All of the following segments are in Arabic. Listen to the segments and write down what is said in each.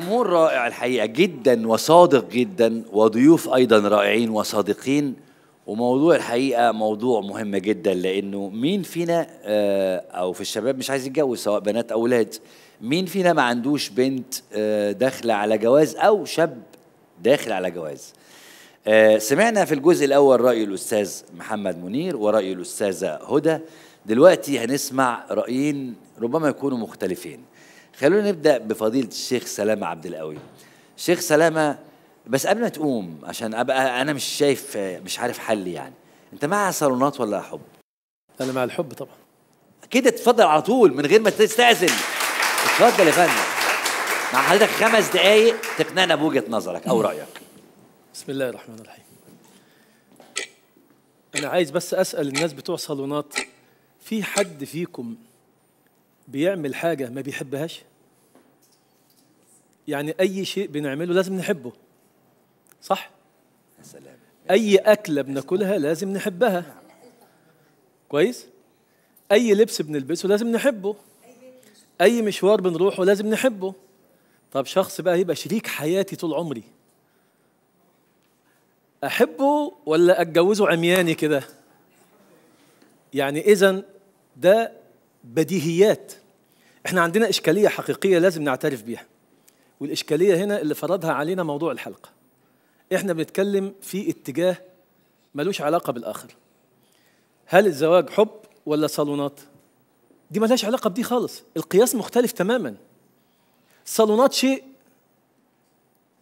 جمهور رائع الحقيقة جدا وصادق جدا وضيوف أيضا رائعين وصادقين. وموضوع الحقيقة موضوع مهم جدا لأنه مين فينا آه، أو في الشباب مش عايز يتجوز سواء بنات أو ولاد مين فينا ما عندوش بنت آه، داخلة على جواز أو شاب داخل على جواز؟ آه، سمعنا في الجزء الأول رأي الأستاذ محمد منير ورأي الأستاذة هدى. دلوقتي هنسمع رأيين ربما يكونوا مختلفين. خلونا نبدأ بفضيلة الشيخ سلامة عبد القوي. شيخ سلامة بس قبل ما تقوم عشان أبقى أنا مش شايف مش عارف حل يعني. أنت مع صالونات ولا حب؟ أنا مع الحب طبعا. كده اتفضل على طول من غير ما تستأذن. اتفضل يا فندم. مع حضرتك خمس دقايق تقنعنا بوجهة نظرك أو رأيك. بسم الله الرحمن الرحيم. أنا عايز بس أسأل الناس بتوع صالونات في حد فيكم بيعمل حاجة ما بيحبهاش؟ يعني أي شيء بنعمله لازم نحبه صح؟ سلام. أي أكلة بناكلها لازم نحبها. كويس؟ أي لبس بنلبسه لازم نحبه. أي مشوار بنروحه لازم نحبه. طب شخص بقى يبقى شريك حياتي طول عمري أحبه ولا أتجوزه عمياني كده؟ يعني اذا ده بديهيات. إحنا عندنا إشكالية حقيقية لازم نعترف بيها. والإشكالية هنا اللي فرضها علينا موضوع الحلقة. إحنا بنتكلم في اتجاه ملوش علاقة بالآخر. هل الزواج حب ولا صالونات؟ دي ملهاش علاقة بدي خالص. القياس مختلف تماما. الصالونات شيء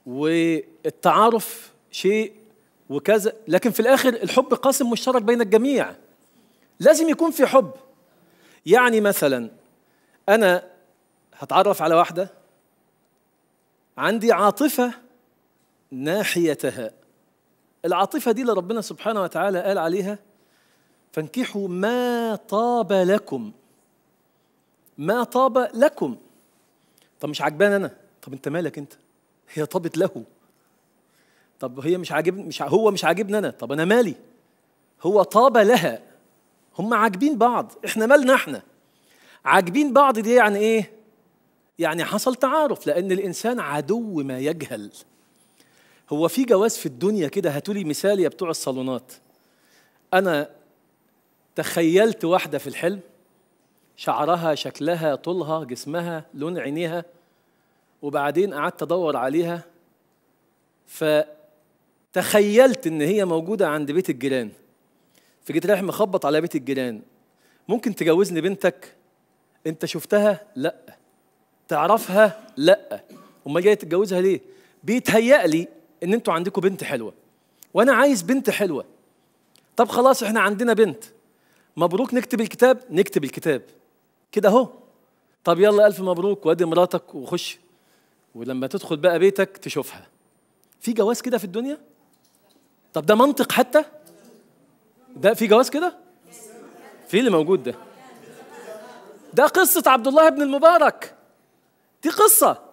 والتعارف شيء وكذا لكن في الآخر الحب قاسم مشترك بين الجميع. لازم يكون في حب. يعني مثلا أنا هتعرف على واحدة عندي عاطفة ناحيتها. العاطفة دي اللي ربنا سبحانه وتعالى قال عليها فانكحوا ما طاب لكم. ما طاب لكم. طب مش عجبان أنا؟ طب أنت مالك أنت؟ هي طابت له. طب هي مش عاجب مش هو مش عاجبني أنا. طب أنا مالي؟ هو طاب لها. هم عاجبين بعض. إحنا مالنا إحنا؟ عاجبين بعض دي يعني إيه؟ يعني حصل تعارف لأن الإنسان عدو ما يجهل. هو في جواز في الدنيا كده؟ هاتولي مثال يا بتوع الصالونات. أنا تخيلت واحدة في الحلم شعرها شكلها طولها جسمها لون عينيها وبعدين قعدت أدور عليها فتخيلت إن هي موجودة عند بيت الجيران. فجيت رايح مخبط على بيت الجيران. ممكن تجوزني بنتك؟ انت شفتها؟ لا. تعرفها؟ لا. امال جاي تتجوزها ليه؟ بيتهيأ لي ان أنتوا عندكم بنت حلوة. وأنا عايز بنت حلوة. طب خلاص إحنا عندنا بنت. مبروك نكتب الكتاب؟ نكتب الكتاب. كده اهو. طب يلا ألف مبروك وادي مراتك وخش. ولما تدخل بقى بيتك تشوفها. في جواز كده في الدنيا؟ طب ده منطق حتى؟ ده في جواز كده؟ في اللي موجود ده. ده قصة عبد الله بن المبارك. دي قصة.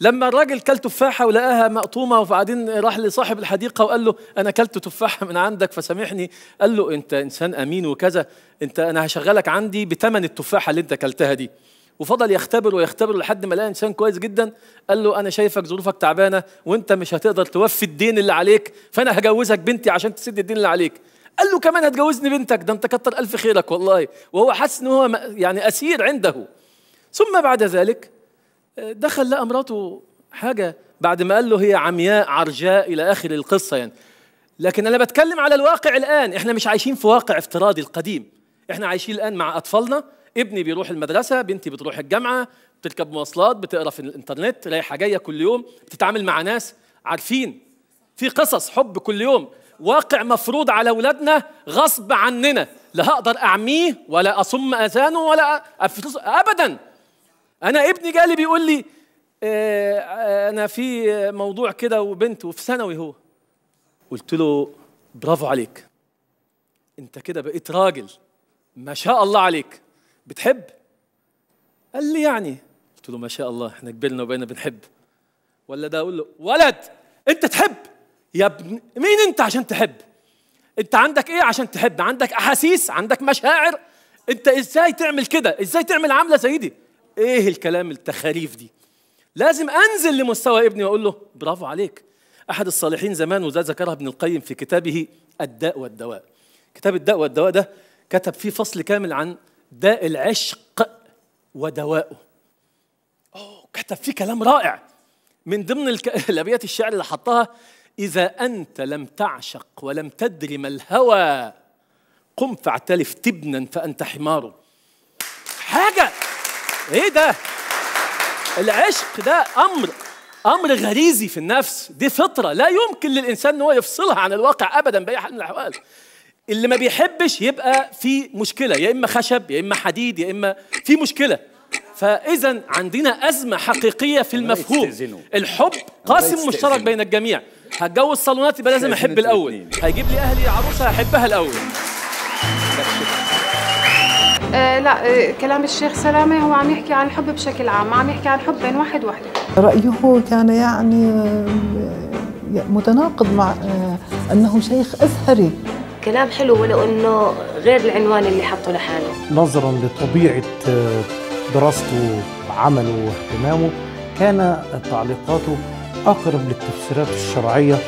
لما الراجل كل تفاحة ولقاها مقطومة وبعدين راح لصاحب الحديقة وقال له أنا كلت تفاحة من عندك فسامحني. قال له أنت إنسان أمين وكذا. أنت أنا هشغلك عندي بثمن التفاحة اللي أنت كلتها دي. وفضل يختبر ويختبر لحد ما لقى إنسان كويس جدا. قال له أنا شايفك ظروفك تعبانة وأنت مش هتقدر توفي الدين اللي عليك فأنا هجوزك بنتي عشان تسد الدين اللي عليك. قال له كمان هتجوزني بنتك؟ ده أنت كتر ألف خيرك والله. وهو حاسس إن هو يعني أسير عنده. ثم بعد ذلك دخل لقى مراته حاجة بعد ما قال له هي عمياء عرجاء إلى آخر القصة يعني. لكن أنا بتكلم على الواقع الآن. إحنا مش عايشين في واقع افتراضي القديم. إحنا عايشين الآن مع أطفالنا. ابني بيروح المدرسة بنتي بتروح الجامعة بتركب مواصلات بتقرأ في الإنترنت رايحة جاية كل يوم بتتعامل مع ناس عارفين. في قصص حب كل يوم. واقع مفروض على أولادنا غصب عننا. لا هقدر أعميه ولا أصم أذانه ولا أفلس أبداً. أنا ابني جالي بيقول لي آه، آه، أنا في موضوع كده وبنت وفي ثانوي هو. قلت له برافو عليك. أنت كده بقيت راجل. ما شاء الله عليك. بتحب؟ قال لي يعني. قلت له ما شاء الله إحنا كبرنا وبقينا بنحب. ولا ده أقول له ولد أنت تحب. يا ابن مين انت عشان تحب؟ انت عندك إيه عشان تحب؟ عندك أحاسيس؟ عندك مشاعر؟ انت إزاي تعمل كده؟ إزاي تعمل عامله زي دي؟ إيه الكلام التخاريف دي؟ لازم انزل لمستوى ابني واقول له برافو عليك. أحد الصالحين زمان وده ذكرها ابن القيم في كتابه الداء والدواء. كتاب الداء والدواء ده كتب فيه فصل كامل عن داء العشق ودوائه أوه كتب فيه كلام رائع. من ضمن الك... الأبيات الشعر اللي حطها إذا أنت لم تعشق ولم تدر ما الهوى قم فاعتلف تبنا فأنت حمار. حاجة! إيه ده؟ العشق ده أمر أمر غريزي في النفس. دي فطرة لا يمكن للإنسان إن هو يفصلها عن الواقع ابدا بأي حال من الأحوال. اللي ما بيحبش يبقى في مشكلة يا إما خشب يا إما حديد يا إما في مشكلة. فإذا عندنا أزمة حقيقية في المفهوم. الحب قاسم. مشترك بين الجميع. هتجوز صالونات يبقى لازم الأول. الاتنين. هيجيب لي أهلي عروسة هحبها الأول. آه لا آه كلام الشيخ سلامة هو عم يحكي عن الحب بشكل عام ما عم يحكي عن حب بين واحد وحدة. رأيه كان يعني آه، متناقض مع آه، أنه شيخ أزهري. كلام حلو ولو انه غير العنوان اللي حطه لحاله. نظرا لطبيعة آه، دراسته وعمله واهتمامه كان تعليقاته أقرب للتفسيرات الشرعية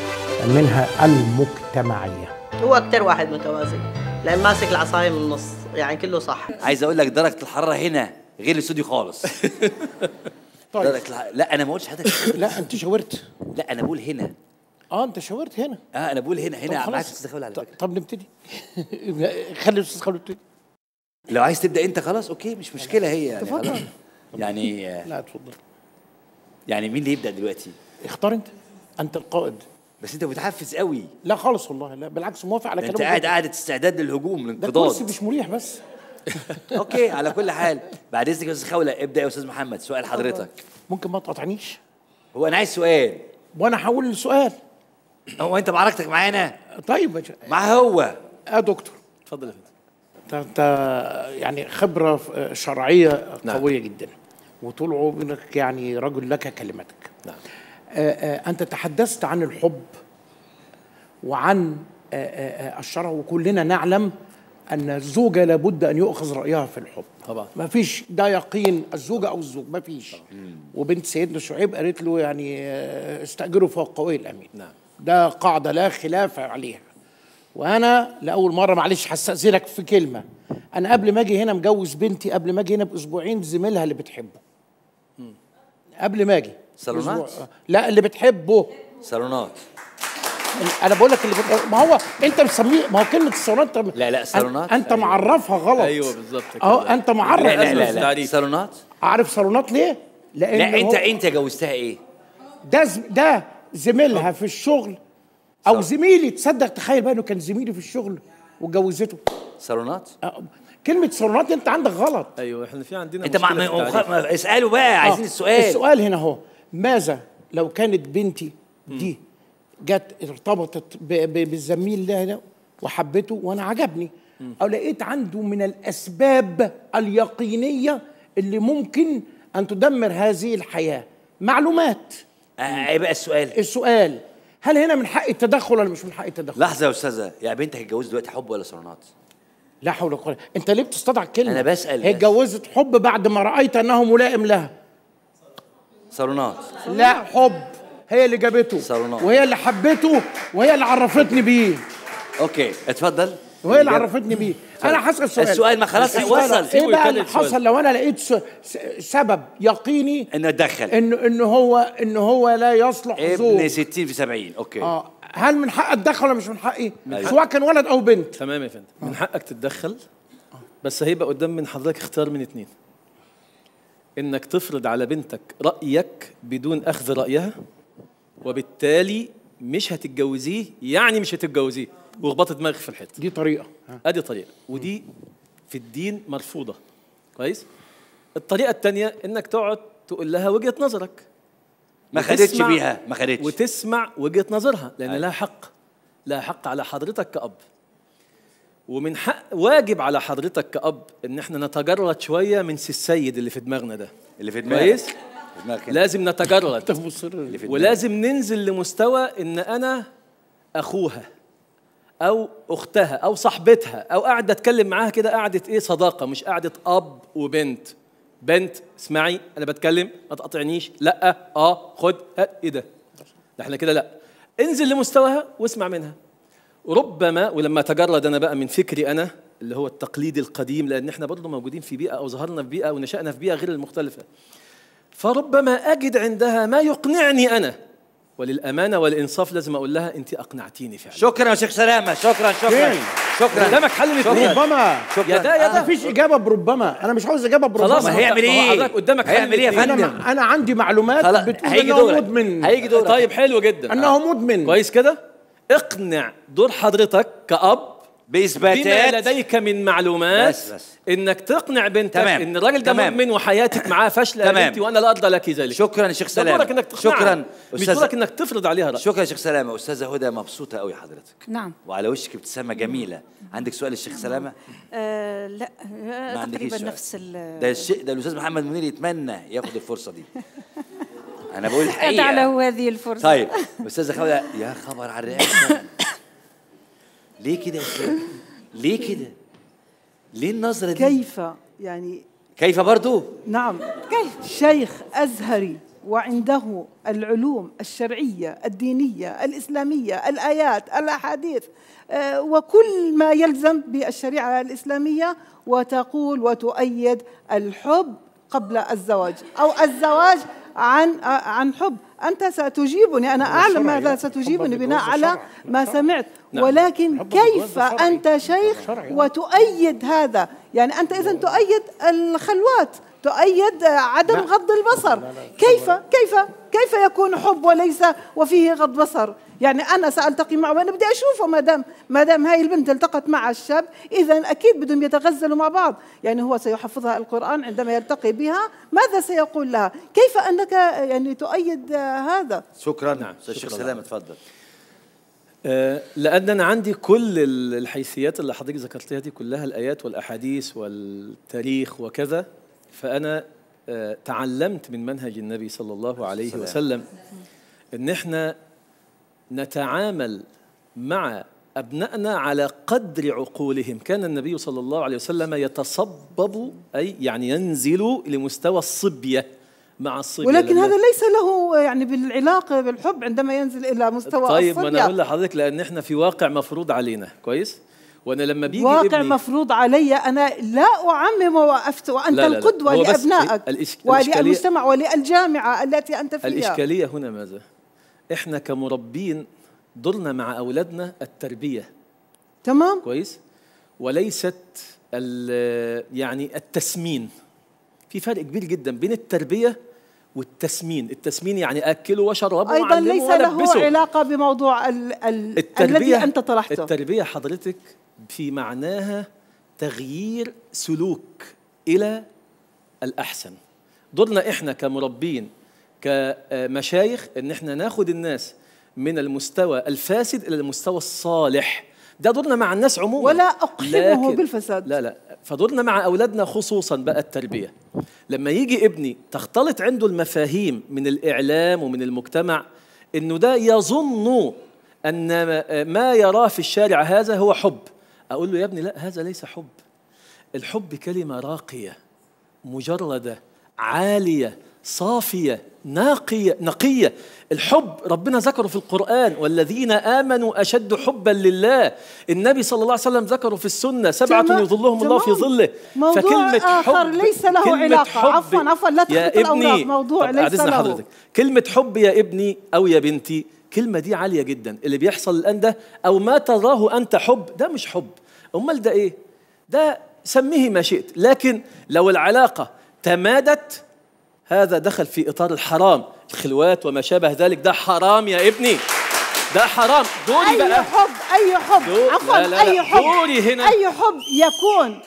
منها المجتمعية. هو أكتر واحد متوازن لأن ماسك العصاية من النص يعني كله صح. عايز أقول لك درجة الحرارة هنا غير الاستوديو خالص. طيب. الح... لا أنا ما قلتش حضرتك لا أنت شاورت. لا أنا بقول هنا. آه أنت شاورت هنا. آه أنا بقول هنا هنا. معاك خلاص. أستاذ خولة على فكره طب نبتدي. خلي الأستاذ خالد يبتدي. لو عايز تبدأ انت خلاص أوكي مش مشكلة هي يعني خلاص. يعني لا اتفضل. يعني مين اللي يبدأ دلوقتي؟ اختار انت. أنت القائد. بس أنت متحفز قوي. لا خالص والله لا بالعكس موافق على ده أنت كلامك قاعد. قاعدة استعداد للهجوم ده الانقضاض كرسي مش مريح بس. أوكي على كل حال. بعد إذنك يا أستاذ خولة ابدأ يا أستاذ محمد سؤال حضرتك. ممكن ما تقاطعنيش؟ هو أنا عايز سؤال. وأنا هقول السؤال. هو أنت معركتك معانا طيب يا مع هو؟ يا دكتور. اتفضل يا فندم. يعني خبرة ف- شرعية نعم. قوية جدا. وطول عمرك يعني رجل لك كلمتك. نعم. آه، آه، أنت تحدثت عن الحب وعن آه، الشرع وكلنا نعلم أن الزوجة لابد أن يؤخذ رأيها في الحب. طبعا. ما فيش ده يقين الزوجة أو الزوج ما فيش. وبنت سيدنا شعيب قالت له يعني استأجروا فوق قوي الأمين. نعم. ده قاعدة لا خلاف عليها. وأنا لاول مره معلش هستاذنك في كلمه. أنا قبل ما أجي هنا مجوز بنتي قبل ما أجي هنا باسبوعين زميلها اللي بتحبه. قبل ما أجي. صالونات؟ أسبوع- لا اللي بتحبه. صالونات أنا بقول لك اللي بت... ما هو انت مسميه ما هو كلمة الصالونات انت لا، لا، صالونات. انت أيوة. معرفها غلط. أيوه بالظبط كده. أهو انت معرف. لا لا لا, لا. صالونات عارف صالونات ليه؟ لأن لا انت هو أنت جوزتها إيه؟ ده ز... ده زميلها في الشغل أو. زميلي. تصدق تخيل بقى إنه كان زميلي في الشغل وجوزته. صالونات أه، كلمة صالونات أنت عندك غلط. أيوه إحنا في عندنا أنت مع ما- اساله بقى عايزين آه، السؤال. السؤال هنا أهو. ماذا لو كانت بنتي دي جت ارتبطت ب- ب- بالزميل ده هنا وحبته وأنا عجبني أو لقيت عنده من الأسباب اليقينية اللي ممكن أن تدمر هذه الحياة؟ معلومات. آه، إيه بقى السؤال. السؤال هل هنا من حق التدخل ولا مش من حق التدخل؟ لحظة يا أستاذة يا بنتك اتجوزت دلوقتي حب ولا صالونات؟ لا حول ولا قوة أنت ليه بتصطدع الكلمة أنا بسأل هي. اتجوزت حب بعد ما رأيت أنه ملائم لها. صالونات. لا حب هي اللي جابته. صالونات. وهي اللي حبته وهي اللي عرفتني بيه. أوكي اتفضل. وهي اللي عرفتني بيه؟ أنا هسال سؤال. السؤال ما خلاص السؤال وصل. إيه بقى اللي السؤال. حصل لو أنا لقيت س- س- سبب يقيني إنه اتدخل انه إنه هو إنه هو لا يصلح ابن زوج. 60 في 70 أوكي. آه. هل من حق اتدخل ولا مش من حقي؟ أيوة. سواء كان ولد أو بنت. تمام يا فندم. من حقك تتدخل بس هيبقى قدام من حضرتك اختيار من اتنين. إنك تفرض على بنتك رأيك بدون أخذ رأيها وبالتالي مش هتتجوزيه يعني مش هتتجوزيه. واخبطي دماغك في الحته دي طريقة. أدي طريقة. ودي في الدين مرفوضة. كويس؟ الطريقة الثانية إنك تقعد تقول لها وجهة نظرك. ما خدتش بيها ما خدتش. وتسمع وجهة نظرها لأن لها حق. لها حق على حضرتك كأب. ومن حق واجب على حضرتك كأب إن إحنا نتجرد شوية من سي السيد اللي في دماغنا ده. اللي في دماغك. كويس. لازم نتجرد. ولازم ننزل لمستوى إن أنا أخوها. أو أختها أو صاحبتها أو قاعدة أتكلم معاها كده قعده إيه؟ صداقة مش قعده أب وبنت. بنت اسمعي أنا بتكلم ما تقاطعنيش. لأ آه خد إيه ده؟ ده إحنا كده لأ. انزل لمستواها واسمع منها. ربما ولما اتجرد أنا بقى من فكري أنا اللي هو التقليد القديم لأن إحنا برضه موجودين في بيئة أو ظهرنا في بيئة ونشأنا في بيئة غير المختلفة. فربما أجد عندها ما يقنعني أنا. وللأمانة والإنصاف لازم أقول لها انت أقنعتيني فعلا. شكرا يا شيخ سلامة شكرا شكرا؟ شكرا. قدامك حل من اتنين. ربما. يا ده يا ده. مفيش إجابة بربما. أنا مش عاوز إجابة بربما. خلاص ما هيعمل إيه؟ حضرتك قدامك هيعمل إيه يا اتنين. فندم؟ أنا أنا عندي معلومات خلاص بتقول هيجي إنه دورك. مدمن. هيجي دورك. طيب حلو جدا. انه مدمن. كويس كده؟ اقنع دور حضرتك كأب بما باثباتات لديك من معلومات بس- بس. إنك تقنع بنتك تمام. إن الراجل ده. مدمن وحياتك معاه فاشلة يا تمام. بنتي وأنا لا أرضى لك ذلك. شكرا يا شيخ سلامة. دورك إنك تقنعها. شكرا مش دورك إنك تفرض عليها رأي. شكرا يا شيخ سلامة. أستاذة هدى مبسوطة قوي حضرتك. نعم. وعلى وشك ابتسامة جميلة. عندك سؤال للشيخ سلامة؟ آه لا ما آه عندكيش تقريبا. نفس ال ده الشيء ده الأستاذ محمد منير يتمنى ياخد الفرصة دي. أنا بقول الحقيقة. له هذه الفرصة. طيب أستاذة خوله يا خبر على الرئاسه ليه كده يا ليه كده؟ ليه النظرة دي؟ كيف يعني؟ كيف برضو؟ نعم. كيف؟ شيخ أزهري وعنده العلوم الشرعية الدينية الإسلامية الآيات الأحاديث آه، وكل ما يلزم بالشريعة الإسلامية وتقول وتؤيد الحب قبل الزواج أو الزواج عن آه، عن حب. أنت ستجيبني أنا أعلم ماذا ستجيبني بناء على. ما. سمعت نعم. ولكن كيف. أنت شيخ. وتؤيد هذا يعني أنت إذا تؤيد الخلوات تؤيد عدم غض البصر كيف كيف كيف يكون حب وليس وفيه غض بصر؟ يعني أنا سألتقي معه وأنا بدي أشوفه ما دام ما دام هاي البنت التقت مع الشاب اذا أكيد بدهم يتغزلوا مع بعض. يعني هو سيحفظها القرآن عندما يلتقي بها ماذا سيقول لها؟ كيف أنك يعني تؤيد هذا؟ شكرا. نعم، الشيخ شكراً سلامة اتفضل آه، لأن أنا عندي كل ال- الحيثيات اللي حضرتك ذكرتيها دي كلها الآيات والأحاديث والتاريخ وكذا فأنا تعلمت من منهج النبي صلى الله عليه وسلم إن إحنا نتعامل مع أبنائنا على قدر عقولهم. كان النبي صلى الله عليه وسلم يتصبب أي يعني ينزل لمستوى الصبية مع الصبية. ولكن لأن- هذا ليس له يعني بالعلاقة بالحب عندما ينزل إلى مستوى طيب ما أنا الصبية. أقول لحضرتك لأن إحنا في واقع مفروض علينا. كويس؟ وأنا لما بيجي واقع ابني مفروض علي أنا لا أعمم وافت وأنت لا، لا، لا. القدوة لأبنائك وللمجتمع وللجامعة التي أنت فيها. الإشكالية هنا ماذا؟ إحنا كمربين دورنا مع أولادنا التربية. تمام؟ كويس؟ وليست ال- يعني التسمين. في فرق كبير جدا بين التربية والتسمين. التسمين يعني أكله واشربه أيضا وأعلمه ليس له. علاقة بموضوع ال ال التربية الذي أنت طرحته. التربية حضرتك في معناها تغيير سلوك إلى الأحسن. دورنا إحنا كمربين كمشايخ إن إحنا ناخد الناس من المستوى الفاسد إلى المستوى الصالح. ده دورنا مع الناس عموما. ولا أقحمه لكن- بالفساد. لا لا. فدورنا مع أولادنا خصوصا بقى التربية. لما يجي ابني تختلط عنده المفاهيم من الإعلام ومن المجتمع إنه ده يظن أن ما- ما يراه في الشارع هذا هو حب. أقول له يا ابني لا هذا ليس حب الحب كلمة راقية مجردة عالية صافية ناقية نقية الحب ربنا ذكره في القرآن والذين آمنوا أشد حبا لله النبي صلى الله عليه وسلم ذكره في السنة سبعة تمام، يظلهم الله في. ظله موضوع آخر ليس له كلمة علاقة. حب عفواً، عفواً، لا تخلط الأوراق. ابني موضوع ليس له. حضرتك كلمة حب يا ابني أو يا بنتي كلمة دي عالية جدا. اللي بيحصل الآن ده أو ما تراه أنت حب ده مش حب. أمال ده إيه؟ ده سميه ما شئت. لكن لو العلاقة تمادت هذا دخل في إطار الحرام. الخلوات وما شابه ذلك. ده حرام يا ابني. ده حرام. دوري أي بقى. حب أي حب. عفوا أي حب. دوري هنا. أي حب يكون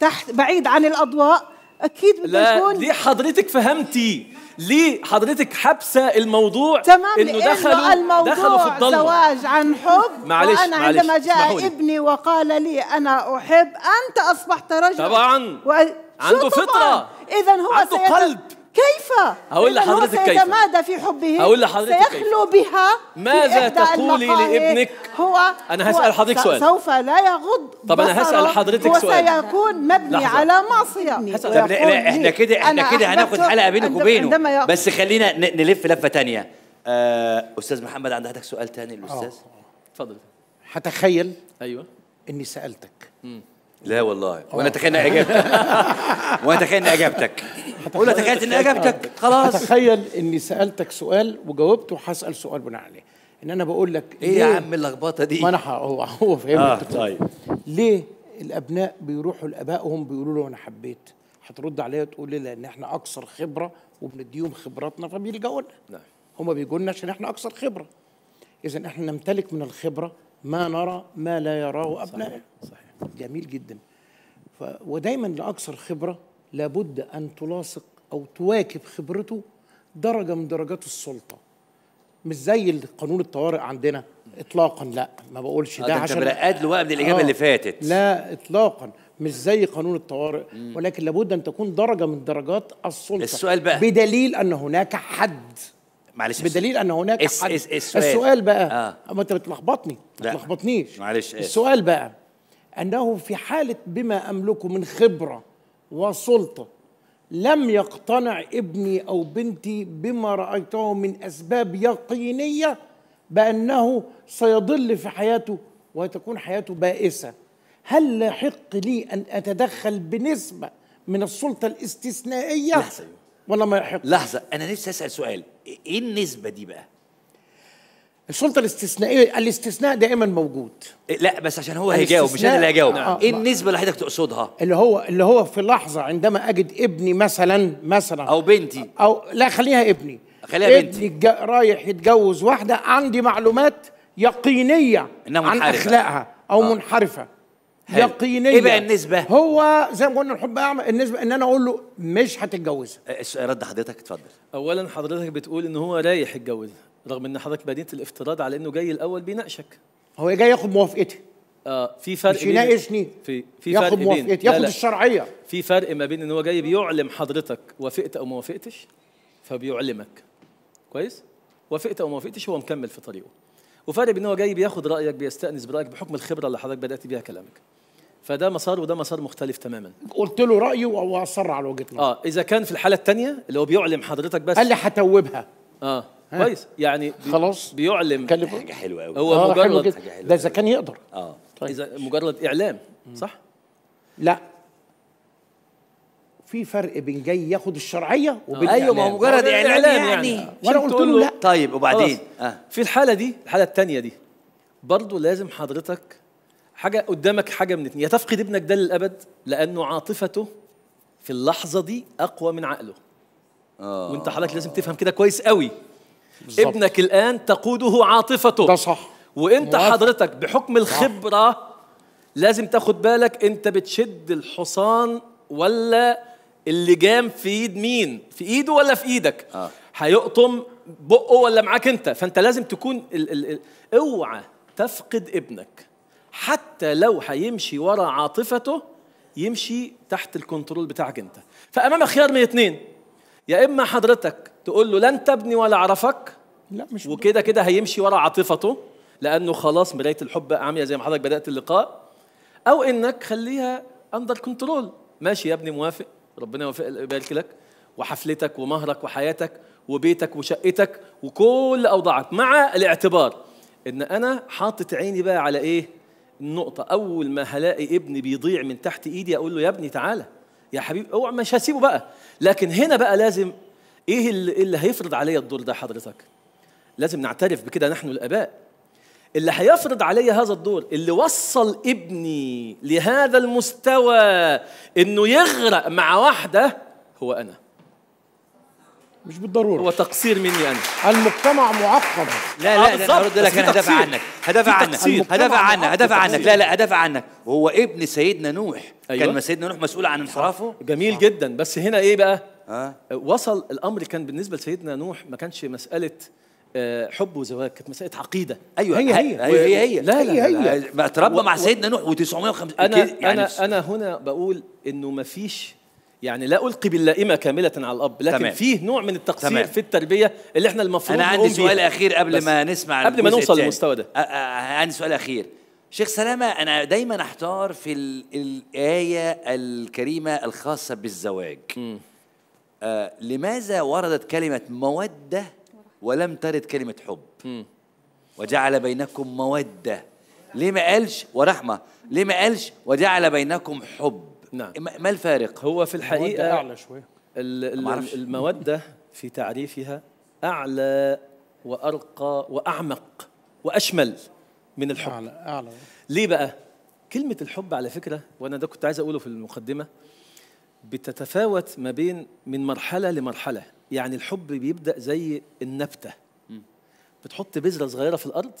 تحت بعيد عن الأضواء أكيد بده لا يكون ليه حضرتك فهمتي. ليه حضرتك حابسه الموضوع تمام إنه دخلوا الموضوع دخلوا في الضلمة زواج عن حب معلش، وأنا معلش، عندما جاء. ابني وقال لي أنا أحب أنت أصبحت رجلا طبعا و... عنده؟ فطرة. اذا هو عنده سيت... قلب. كيف هقول هو لحضرتك كيف. سيتمادى في حبه هقول لحضرتك كيف. سيخلو بها في ماذا تقولي. لابنك؟ هو أنا هسأل هو حضرتك سؤال. سوف لا يغض طب أنا هسأل بصره، حضرتك هو سؤال. سيكون مبني لحظة. على معصية هسأل. طب لا, لا إحنا كده إحنا أنا كده هناخد حلقة بينك عند- وبينه بس خلينا نلف لفة تانية آه أستاذ محمد عندك سؤال تاني الاستاذ اتفضل هتخيل أيوه إني سألتك لا والله. وأنا تخيل إني اجابتك وأنا تخيل إني اجابتك قول تخيلت إني اجابتك خلاص. هتخيل إني سألتك سؤال وجاوبته وهسال سؤال بناء عليه. إن أنا بقول لك إيه يا عم اللخبطة دي؟ ما أنا هو هو فهمت آه طيب. ليه الأبناء بيروحوا لأبائهم بيقولوا له أنا حبيت؟ هترد عليا تقول لي لأن إحنا أكثر خبرة وبنديهم خبراتنا فبيلجأوا لنا. نعم. هم بيجوا لنا عشان إحنا أكثر خبرة. اذا إحنا نمتلك من الخبرة ما نرى ما لا يراه ابنائنا صحيح. جميل جدا ف... ودايما لأكثر خبرة لابد أن تلاصق أو تواكب خبرته درجة من درجات السلطة مش زي قانون الطوارئ عندنا اطلاقا لا ما بقولش آه، ده أنت عشان له بقى من الاجابه آه. اللي فاتت لا اطلاقا مش زي قانون الطوارئ ولكن لابد أن تكون درجة من درجات السلطة السؤال بقى. بدليل أن هناك حد معلش بدليل أن هناك الس- حد الس- السؤال. السؤال بقى آه. اما أنت بتلخبطني ما. تلخبطنيش معلش،. السؤال بقى أنه في حالة بما أملكه من خبرة وسلطة لم يقتنع ابني أو بنتي بما رأيته من أسباب يقينية بأنه سيضل في حياته وتكون حياته بائسة. هل يحق لي أن أتدخل بنسبة من السلطة الاستثنائية؟ لحظة. ولا ما يحق. لحظة أنا نفسي أسأل سؤال. إيه النسبة دي بقى؟ السلطة الاستثنائيه الاستثناء دائما موجود إيه، لا بس عشان هو هيجاوب مش أنا اللي هجاوب نعم. إيه النسبة اللي حضرتك تقصدها اللي هو اللي هو في لحظة عندما أجد ابني مثلا مثلا أو بنتي أو لا خليها ابني خليها ابني بنتي. الج- رايح يتجوز واحدة عندي معلومات يقينية إنها عن منحرفة. أخلاقها أو آه. منحرفة حلو. يقينية إيه بقى النسبة؟ هو زي ما قلنا الحب اعمى النسبة إن أنا أقول له مش هتتجوزها آه، السؤال رد حضرتك اتفضل اولا حضرتك بتقول إن هو رايح يتجوز رغم إن حضرتك بديت الافتراض على إنه جاي الأول بيناقشك. هو جاي ياخد موافقتي. آه في فرق مش يناقشني. في في فرق ياخد بين موافقتي ياخد الشرعية. في فرق ما بين إن هو جاي بيعلم حضرتك وافقت أو ما وافقتش فبيعلمك. كويس؟ وافقت أو ما وافقتش هو مكمل في طريقه. وفرق بين إن هو جاي بياخد رأيك بيستأنس برأيك بحكم الخبرة اللي حضرتك بدأت بيها كلامك. فده مسار وده مسار مختلف تماما. قلت له رايي وأصر على وجهة نظري. آه إذا كان في الحالة الثانية اللي هو بيعلم حضرتك بس. قال لي هتوبها آه. كويس. يعني بي خلاص. بيعلم. كلم حاجة حلوة قوي هو آه، حلو مجرد. ده إذا كان يقدر. آه. إذا مجرد إعلام صح؟ لا. في فرق بين جاي ياخد الشرعية وبين أيوه ما هو. مجرد إعلام يعني, يعني. وأنا قلت له لا. طيب وبعدين. آه. في الحالة دي الحالة الثانية دي برضه لازم حضرتك حاجة قدامك حاجة من اتنين. يا تفقد ابنك ده للأبد لأنه عاطفته في اللحظة دي أقوى من عقله. آه. وأنت حضرتك لازم تفهم كده كويس قوي بالظبط. ابنك الآن تقوده عاطفته. ده صح. وانت موافق. حضرتك بحكم الخبرة لازم تاخد بالك انت بتشد الحصان ولا اللجام في ايد مين؟ في ايده ولا في إيدك؟ آه. هيقطم بقه ولا معاك انت؟ فانت لازم تكون ال ال ال اوعى تفقد ابنك. حتى لو هيمشي ورا عاطفته يمشي تحت ال control بتاعك انت. فامامك خيار من اتنين يا إما حضرتك تقول له لن تبني ولا اعرفك لا مش وكده كده هيمشي ورا عاطفته لأنه خلاص مرايه الحب عامية زي ما حضرتك بدأت اللقاء. أو إنك خليها under control ماشي يا ابني موافق. ربنا يبارك لك. وحفلتك ومهرك وحياتك وبيتك وشقتك وكل أوضاعك مع الاعتبار إن أنا حاطط عيني بقى على إيه؟ النقطة. أول ما هلاقي ابني بيضيع من تحت إيدي أقول له يا ابني تعالى. يا حبيبي أوعى مش هسيبه بقى. لكن هنا بقى لازم إيه اللي, اللي هيفرض عليا الدور ده حضرتك؟ لازم نعترف بكده نحن الآباء. اللي هيفرض علي هذا الدور اللي وصل ابني لهذا المستوى إنه يغرق مع واحدة هو أنا. مش بالضرورة. هو تقصير مني أنا. المجتمع معقد. لا آه، لا بالظبط. أنا هرد لك بس أنا هدافع. عنك. هدافع عنك. هدافع عنك هدافع عنك. لا لا هدافع عنك. وهو ابن سيدنا نوح. أيوة. كان ما سيدنا نوح مسؤول عن انحرافه؟ جميل جدا. بس هنا إيه بقى؟ آه وصل الأمر كان بالنسبة لسيدنا نوح ما كانش مسألة آه، حب وزواج كانت مسألة عقيدة أيوه هي- هي. هي هي هي لا، لا، هي- لا، هي. ما اتربى و- مع سيدنا نوح و950 أنا يعني أنا أنا هنا بقول إنه ما فيش يعني لا ألقي باللائمة كاملة على الأب لكن تمام. فيه نوع من التقصير تمام. في التربية اللي إحنا المفروض أنا عندي سؤال. أخير قبل ما نسمع قبل ما نوصل. للمستوى ده أ- أ- عندي سؤال أخير شيخ سلامة أنا دايما أحتار في ال- الآية الكريمة الخاصة بالزواج آه لماذا وردت كلمة مودة ولم ترد كلمة حب؟ وجعل بينكم مودة. ليه ما قالش ورحمة؟ ليه ما قالش وجعل بينكم حب؟ نعم. ما الفارق؟ هو في المودة الحقيقة أعلى شوية. ال- ما ال- أعرفش. المودة في تعريفها أعلى وأرقى وأعمق وأشمل من الحب. اعلى أعلى. ليه بقى؟ كلمة الحب على فكرة وأنا ده كنت عايز أقوله في المقدمة بتتفاوت ما بين من مرحلة لمرحلة. يعني الحب بيبدأ زي النبتة. بتحط بذرة صغيرة في الأرض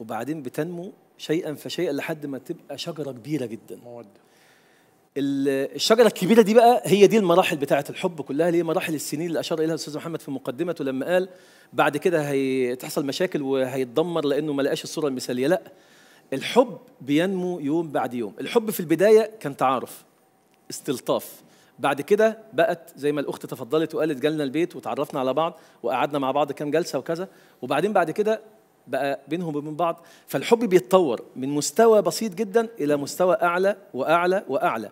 وبعدين بتنمو شيئا فشيئا لحد ما تبقى شجرة كبيرة جدا. موده ال- الشجرة الكبيرة دي بقى هي دي المراحل بتاعة الحب كلها اللي هي مراحل السنين اللي أشار إليها الأستاذ محمد في مقدمته لما قال بعد كده هتحصل مشاكل وهيتدمر لأنه ما لقاش الصورة المثالية. لا الحب بينمو يوم بعد يوم. الحب في البداية كان تعارف. استلطاف. بعد كده بقت زي ما الأخت تفضلت وقالت جالنا البيت وتعرفنا على بعض وقعدنا مع بعض كام جلسة وكذا وبعدين بعد كده بقى بينهم وبين بعض. فالحب بيتطور من مستوى بسيط جدا إلى مستوى أعلى وأعلى وأعلى.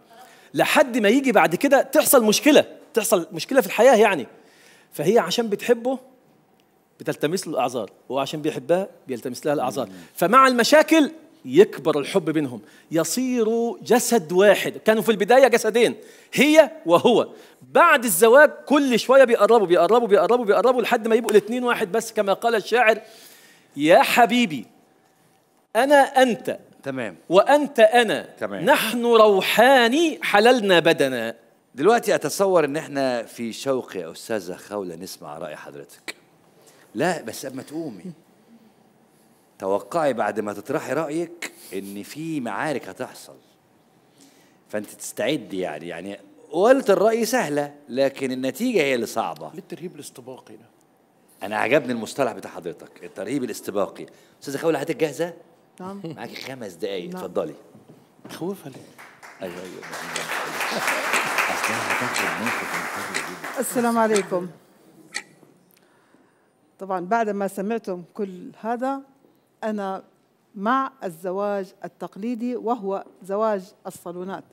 لحد ما يجي بعد كده تحصل مشكلة تحصل مشكلة في الحياة يعني. فهي عشان بتحبه بتلتمس له الأعذار وعشان بيحبها بيلتمس لها الأعذار. فمع المشاكل يكبر الحب بينهم. يصيروا جسد واحد. كانوا في البداية جسدين. هي وهو. بعد الزواج كل شوية بيقربوا بيقربوا بيقربوا بيقربوا لحد ما يبقوا الاثنين واحد بس. كما قال الشاعر يا حبيبي أنا أنت تمام. وأنت أنا تمام. نحن روحان حللنا بدنا. دلوقتي أتصور إن إحنا في شوق يا أستاذة خولة نسمع رأي حضرتك. لا بس قبل ما تقومي. توقعي بعد ما تطرحي رأيك إن في معارك هتحصل. فأنت تستعدي يعني يعني قلت الرأي سهلة لكن النتيجة هي اللي صعبة. ليه الترهيب الاستباقي ده. أنا عجبني المصطلح بتاع حضرتك الترهيب الاستباقي. أستاذة خولة حضرتك جاهزه نعم. معاكي خمس دقايق نعم. اتفضلي. خوفها ليه؟ أيوه أيوه. اصلها هتاخد موقف منطقي جدا السلام عليكم. طبعا بعد ما سمعتم كل هذا أنا مع الزواج التقليدي وهو زواج الصالونات.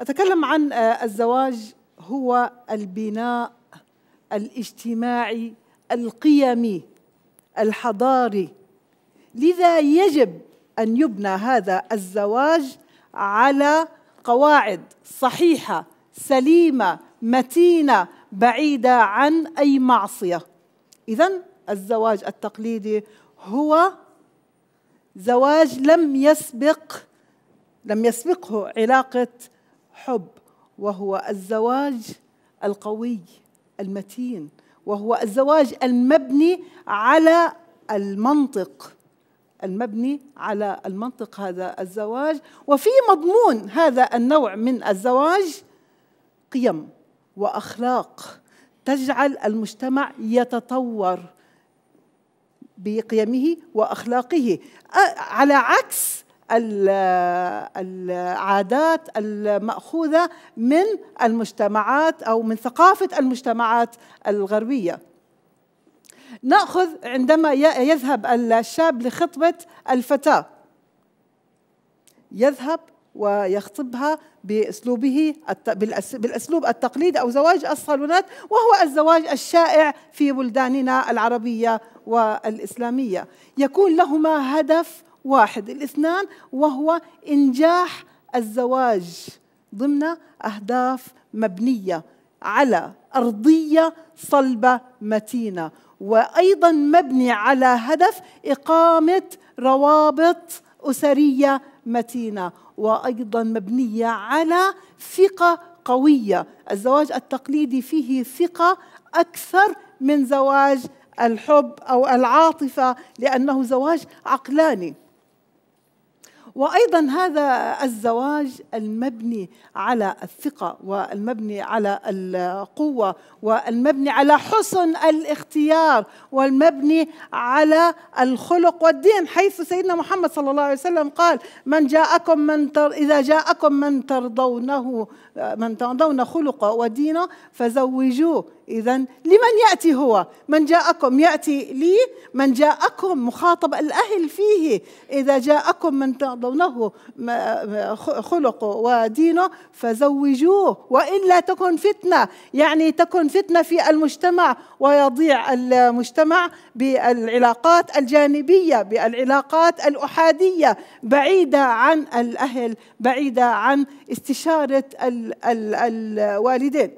أتكلم عن آه، الزواج هو البناء الاجتماعي القيمي الحضاري. لذا يجب أن يبنى هذا الزواج على قواعد صحيحة سليمة متينة بعيدة عن أي معصية. إذا الزواج التقليدي هو زواج لم يسبق لم يسبقه علاقة حب وهو الزواج القوي المتين وهو الزواج المبني على المنطق المبني على المنطق هذا الزواج. وفي مضمون هذا النوع من الزواج قيم وأخلاق تجعل المجتمع يتطور. بقيمه وأخلاقه. على عكس ال- العادات المأخوذة من المجتمعات أو من ثقافة المجتمعات الغربية. نأخذ عندما يذهب الشاب لخطبة الفتاة. يذهب ويخطبها بأسلوبه بالأسلوب التقليدي أو زواج الصالونات وهو الزواج الشائع في بلداننا العربية والإسلامية. يكون لهما هدف واحد الاثنان وهو إنجاح الزواج ضمن أهداف مبنية على أرضية صلبة متينة وأيضا مبني على هدف إقامة روابط أسرية متينة. وأيضا مبنية على ثقة قوية. الزواج التقليدي فيه ثقة أكثر من زواج الحب أو العاطفة لأنه زواج عقلاني. وأيضا هذا الزواج المبني على الثقة والمبني على القوة والمبني على حسن الاختيار والمبني على الخلق والدين حيث سيدنا محمد صلى الله عليه وسلم قال من جاءكم من تر إذا جاءكم من ترضونه من ترضون خلقه ودينه فزوجوه. إذا لمن يأتي هو؟ من جاءكم يأتي لي من جاءكم مخاطب الأهل فيه. إذا جاءكم من ترضونه خلقه ودينه فزوجوه. وإلا تكن فتنة يعني تكن فتنة في المجتمع ويضيع المجتمع بالعلاقات الجانبية بالعلاقات الأحادية بعيدة عن الأهل بعيدة عن استشارة الوالدين.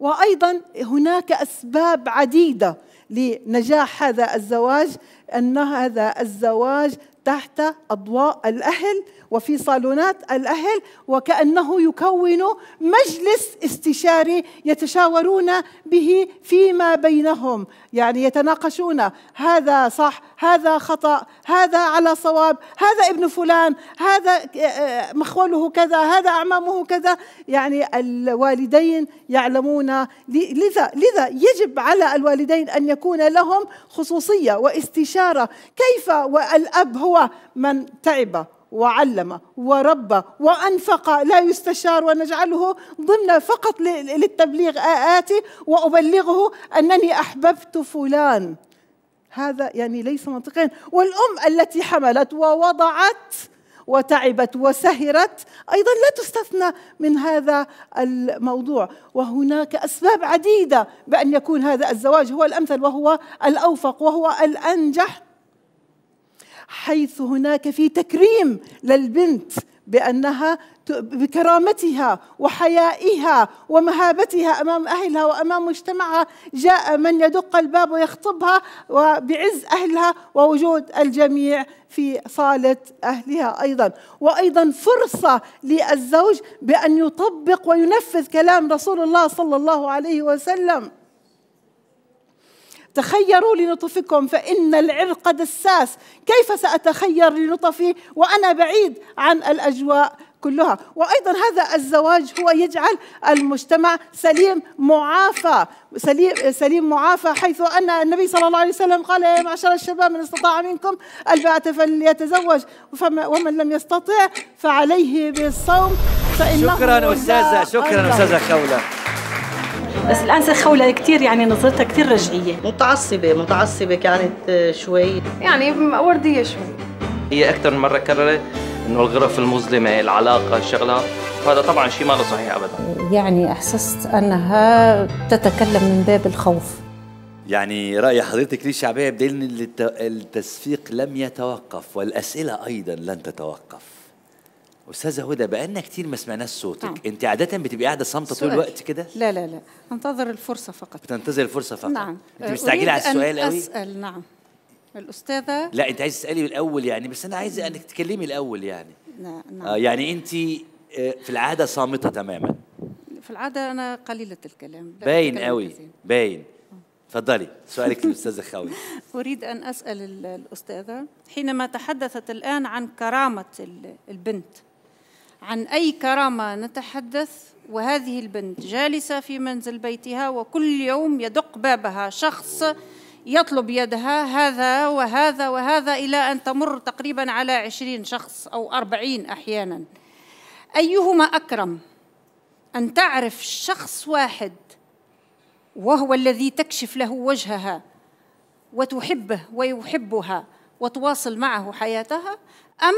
وأيضا هناك أسباب عديدة لنجاح هذا الزواج. أن هذا الزواج تحت أضواء الأهل وفي صالونات الأهل وكأنه يكون مجلس استشاري يتشاورون به فيما بينهم. يعني يتناقشون هذا صح هذا خطأ هذا على صواب هذا ابن فلان هذا مخوله كذا هذا أعمامه كذا. يعني الوالدين يعلمون لذا لذا يجب على الوالدين أن يكون لهم خصوصية واستشارة. كيف والأب هو من تعب وعلم وربى وأنفق لا يستشار ونجعله ضمن فقط للتبليغ آتي وأبلغه أنني أحببت فلان. هذا يعني ليس منطقيا. والأم التي حملت ووضعت وتعبت وسهرت أيضا لا تستثنى من هذا الموضوع. وهناك أسباب عديدة بأن يكون هذا الزواج هو الأمثل وهو الأوفق وهو الأنجح. حيث هناك في تكريم للبنت بأنها بكرامتها وحيائها ومهابتها أمام أهلها وأمام مجتمعها جاء من يدق الباب ويخطبها وبعز أهلها ووجود الجميع في صالة أهلها أيضا. وأيضا فرصة للزوج بأن يطبق وينفذ كلام رسول الله صلى الله عليه وسلم. تخيروا لنطفكم فإن العرق دساس. كيف سأتخير لنطفي وأنا بعيد عن الأجواء كلها؟ وأيضا هذا الزواج هو يجعل المجتمع سليم معافى سليم, سليم معافى حيث أن النبي صلى الله عليه وسلم قال يا معشر الشباب من استطاع منكم الباءة فليتزوج. ومن لم يستطع فعليه بالصوم فإنه شكرا أستاذة شكرا أستاذة خولة بس الأنسة خولة كثير يعني نظرتها كثير رجعية. متعصبة متعصبة كانت شوي. يعني وردية شوي. هي أكثر من مرة كررت إنه الغرف المظلمة العلاقة الشغلات وهذا طبعا شيء ما له صحيح أبدا. يعني أحسست أنها تتكلم من باب الخوف. يعني رأي حضرتك ليه شعبية بدليل أن التصفيق لم يتوقف والأسئلة أيضا لن تتوقف. أستاذة هدى بقالنا كتير ما سمعناش صوتك. نعم. أنت عادة بتبقي قاعدة صامتة طول الوقت كده؟ لا لا لا. انتظر الفرصة فقط. بتنتظر الفرصة فقط. نعم. أنت مستعجلة على السؤال قوي أسأل نعم. الأستاذة؟ لا أنت عايز تسألي الأول يعني بس أنا عايزه إنك تكلمي الأول يعني. نعم. آه يعني أنت في العادة صامتة تماما. في العادة أنا قليلة الكلام. باين قوي باين. تفضلي سؤالك للأستاذة خاوي أريد أن أسأل الأستاذة حينما تحدثت الآن عن كرامة البنت عن أي كرامة نتحدث وهذه البنت جالسة في منزل بيتها وكل يوم يدق بابها شخص يطلب يدها هذا وهذا وهذا إلى أن تمر تقريبا على عشرين شخص أو أربعين أحيانا. أيهما أكرم أن تعرف شخص واحد وهو الذي تكشف له وجهها وتحبه ويحبها وتواصل معه حياتها أم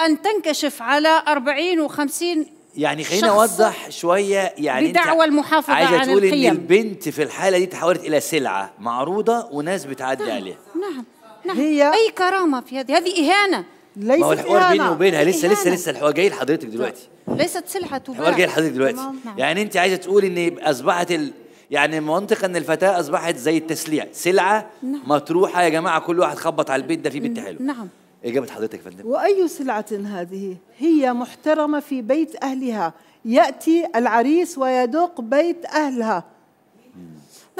أن تنكشف على أربعين وخمسين يعني خلينا أوضح شوية يعني بدعوى المحافظة عايزة عن تقول القيم. ان البنت في الحالة دي تحولت إلى سلعة معروضة وناس بتعدي نعم. عليها. نعم نعم. هي أي كرامة في هذه؟ هذه إهانة. ما هو الحوار بيني وبينها لسه لسه لسه. الحوار جاي لحضرتك دلوقتي. ليست سلعة تباع. الحوار جاي لحضرتك دلوقتي. نعم. يعني أنت عايزة تقول إن أصبحت ال... يعني منطق إن الفتاة أصبحت زي التسليع. سلعة نعم. مطروحة يا جماعة كل واحد خبط على البيت ده فيه بنت حلو نعم. إجابة حضرتك يا فندم. وأي سلعة هذه هي محترمة في بيت أهلها؟ يأتي العريس ويدق بيت أهلها.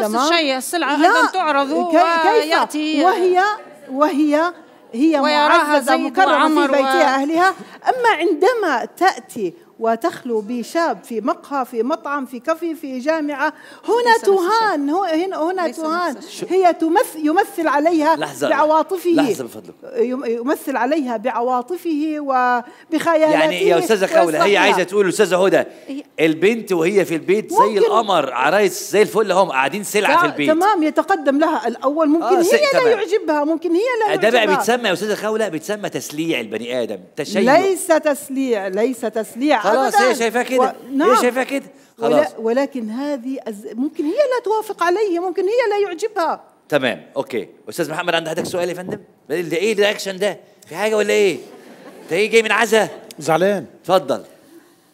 نفس الشيء السلعة لا. أيضا تعرض ويأتي وهي وهي هي مكرمة وعمر في و- بيتها أهلها. أما عندما تأتي وتخلو بشاب في مقهى في مطعم في كافي في جامعة. هنا تهان هو- هنا هنا تهان. هي تمثل يمثل عليها لحظة بعواطفه. لحظة بفضلك يم- يمثل عليها بعواطفه وبخيالاته يعني يا أستاذة خوله هي لها. تقول أستاذة هدى البنت وهي في البيت زي القمر عرايس زي الفل هم قاعدين سلعة في البيت. تمام يتقدم لها الأول. ممكن آه، هي لا. يعجبها ممكن هي لا ده بقى يعجبها. بيتسمى يا أستاذة خوله بيتسمى تسليع البني آدم تشييء. ليس تسليع ليس تسليع. خلاص. هي شايفاه كده و... نعم. هي شايفاه كده. خلاص. ولا ولكن هذه أز... ممكن هي لا توافق عليه ممكن هي لا يعجبها. تمام okay. أستاذ محمد عندك حضرتك سؤال يا فندم؟ ده ده إيه ال reaction ده؟ في حاجة ولا إيه؟ انت إيه جاي من عزا؟ زعلان. اتفضل.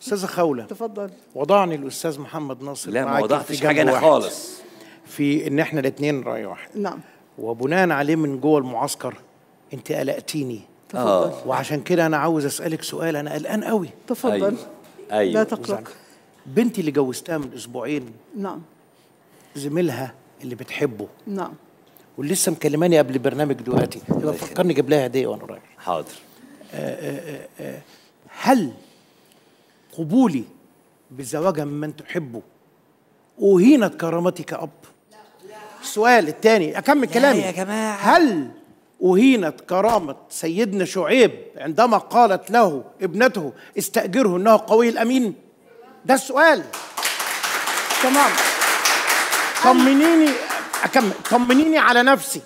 أستاذة خولة. تفضل. وضعني الاستاذ محمد ناصر لا ما وضعتش حاجة أنا. خالص. في إن إحنا الاثنين رأي واحد. نعم. وبناء عليه من جوه المعسكر أنت قلقتيني. آه. وعشان كده أنا عاوز أسألك سؤال أنا قلقان قوي. تفضل. أيوه. لا أيوه تقلق بنتي اللي جوزتها من أسبوعين. نعم. زميلها اللي بتحبه. نعم. ولسه مكلماني قبل البرنامج دلوقتي. يبقى فكرني أجيب لها هدية وأنا رايح. حاضر. هل قبولي بزواجها ممن تحبه؟ أهينت كرامتي كأب؟ السؤال الثاني أكمل كلامي. يا جماعة. هل أهينت كرامة سيدنا شعيب عندما قالت له ابنته استأجره إنه قوي الأمين؟ ده السؤال. تمام. طمنيني أكمل طمنيني على نفسي.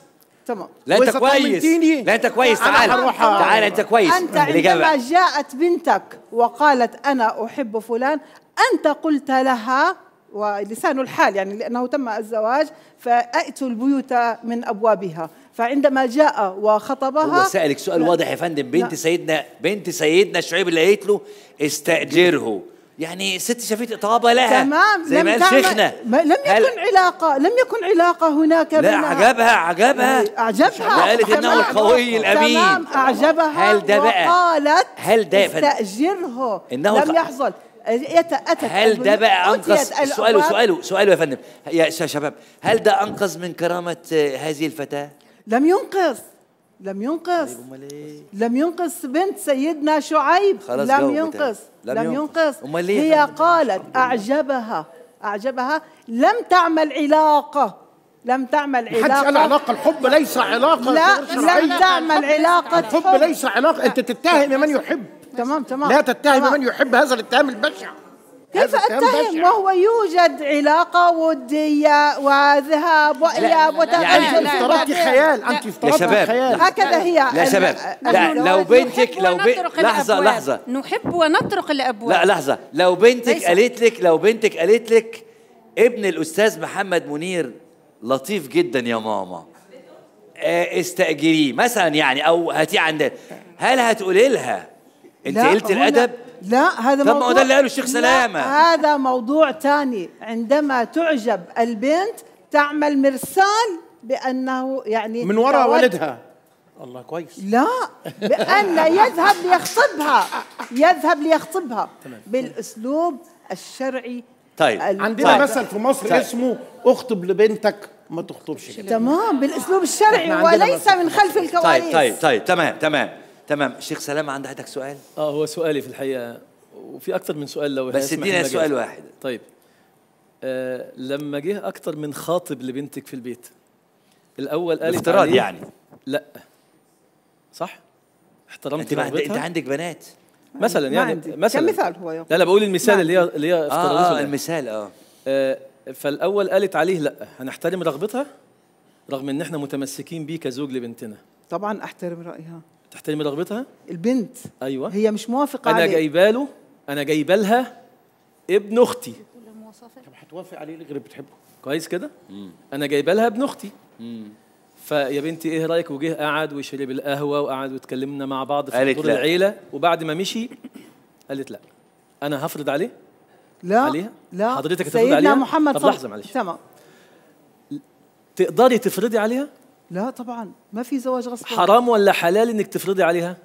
تمام. لا أنت كويس. لا أنت كويس. تعال. تعال أنت كويس. الإجابة. عندما جاءت بنتك وقالت أنا أحب فلان أنت قلت لها ولسان الحال يعني لأنه تم الزواج فأتوا البيوت من أبوابها. فعندما جاء وخطبها هو سألك سؤال. واضح يا فندم. بنت لا. سيدنا بنت سيدنا شعيب اللي قالت له استأجره. يعني ست شافت إطابة لها. تمام. زي ما قال شيخنا. لم يكن علاقة لم يكن علاقة هناك لا بينها. عجبها عجبها. أعجبها. ده قالت تمام. القوي الأمين. تمام. أعجبها هل ده بقى؟ وقالت هل ده؟ استأجره. إنه لم يحصل. أتت هل ده بقى أنقذ؟ سؤاله. سؤاله سؤاله يا فندم. يا شباب هل ده أنقذ من كرامة آه، هذه الفتاة؟ لم ينقذ لم ينقذ. لم ينقذ بنت سيدنا شعيب. خلاص لم ينقذ. لم ينقذ. هي؟ قالت أعجبها أعجبها. لم تعمل علاقة لم تعمل محدش قال علاقة. علاقة الحب ليس علاقة. لا. لم تعمل علاقة الحب ليس علاقة. أنت تتهم من يحب. تمام تمام. لا تتهم. من يحب هذا الاتهام البشع. كيف أتهم. وهو يوجد علاقة ودية وذهاب وإياب يعني وتغير افترضتي خيال أنت يا افترضتي شباب خيال. هكذا هي لا شباب لا لو بنتك لو بنت ونطرق لحظة الأبواب. لحظة نحب ونطرق الأبواب. لا لحظة. لو بنتك. قالت لك لو بنتك قالت لك ابن الأستاذ محمد منير لطيف جدا يا ماما. آه، استأجريه مثلا يعني أو هاتيه عندنا هل هتقولي لها؟ أنت لا، قلت الأدب؟ لا هذا طب ما هو موضوع ده اللي قاله الشيخ لا، سلامة. هذا موضوع ثاني عندما تعجب البنت تعمل مرسال بأنه يعني من وراء والدها الله كويس لا بأن يذهب ليخطبها يذهب ليخطبها بالأسلوب الشرعي طيب عندنا طيب. مثل في مصر طيب. اسمه اخطب لبنتك ما تخطبش تمام بالأسلوب الشرعي وليس. من خلف الكواليس طيب طيب طيب تمام تمام تمام. الشيخ سلامة عندك حضرتك سؤال؟ آه هو سؤالي في الحقيقة وفي أكتر من سؤال لو بس ادينا. سؤال واحد. طيب. آه لما جه أكتر من خاطب لبنتك في البيت الأول قالت الافتراض عليه يعني. لا. صح؟ احترمت أنت ما عند- أنت عندك بنات؟ مثلا يعني عندي. مثلا. كمثال هو يوم. لا لا بقول المثال اللي هي اللي هي آه افترضته آه الآن. المثال آه. آه، فالأول قالت عليه لا. هنحترم رغبتها رغم إن إحنا متمسكين بيه كزوج لبنتنا. طبعا أحترم رأيها. تحترمي رغبتها؟ البنت. أيوه. هي مش موافقة أنا جايبة له أنا جايبة لها ابن أختي. طب هتوافق عليه ليه غير بتحبه؟ كويس كده؟ أنا جايبة لها ابن أختي. فيا بنتي إيه رأيك؟ وجه قعد وشرب القهوة وقعد واتكلمنا مع بعض في قالت دور. العيلة. وبعد ما مشي قالت لا. أنا هفرض عليه؟ لا. عليها؟ لا. حضرتك هتفرض سيدنا عليها؟ محمد طب لحظة معلش. تمام تقدري تفرضي عليها؟ لا طبعا. ما في زواج غصب حرام ولا حلال إنك تفرضي عليها؟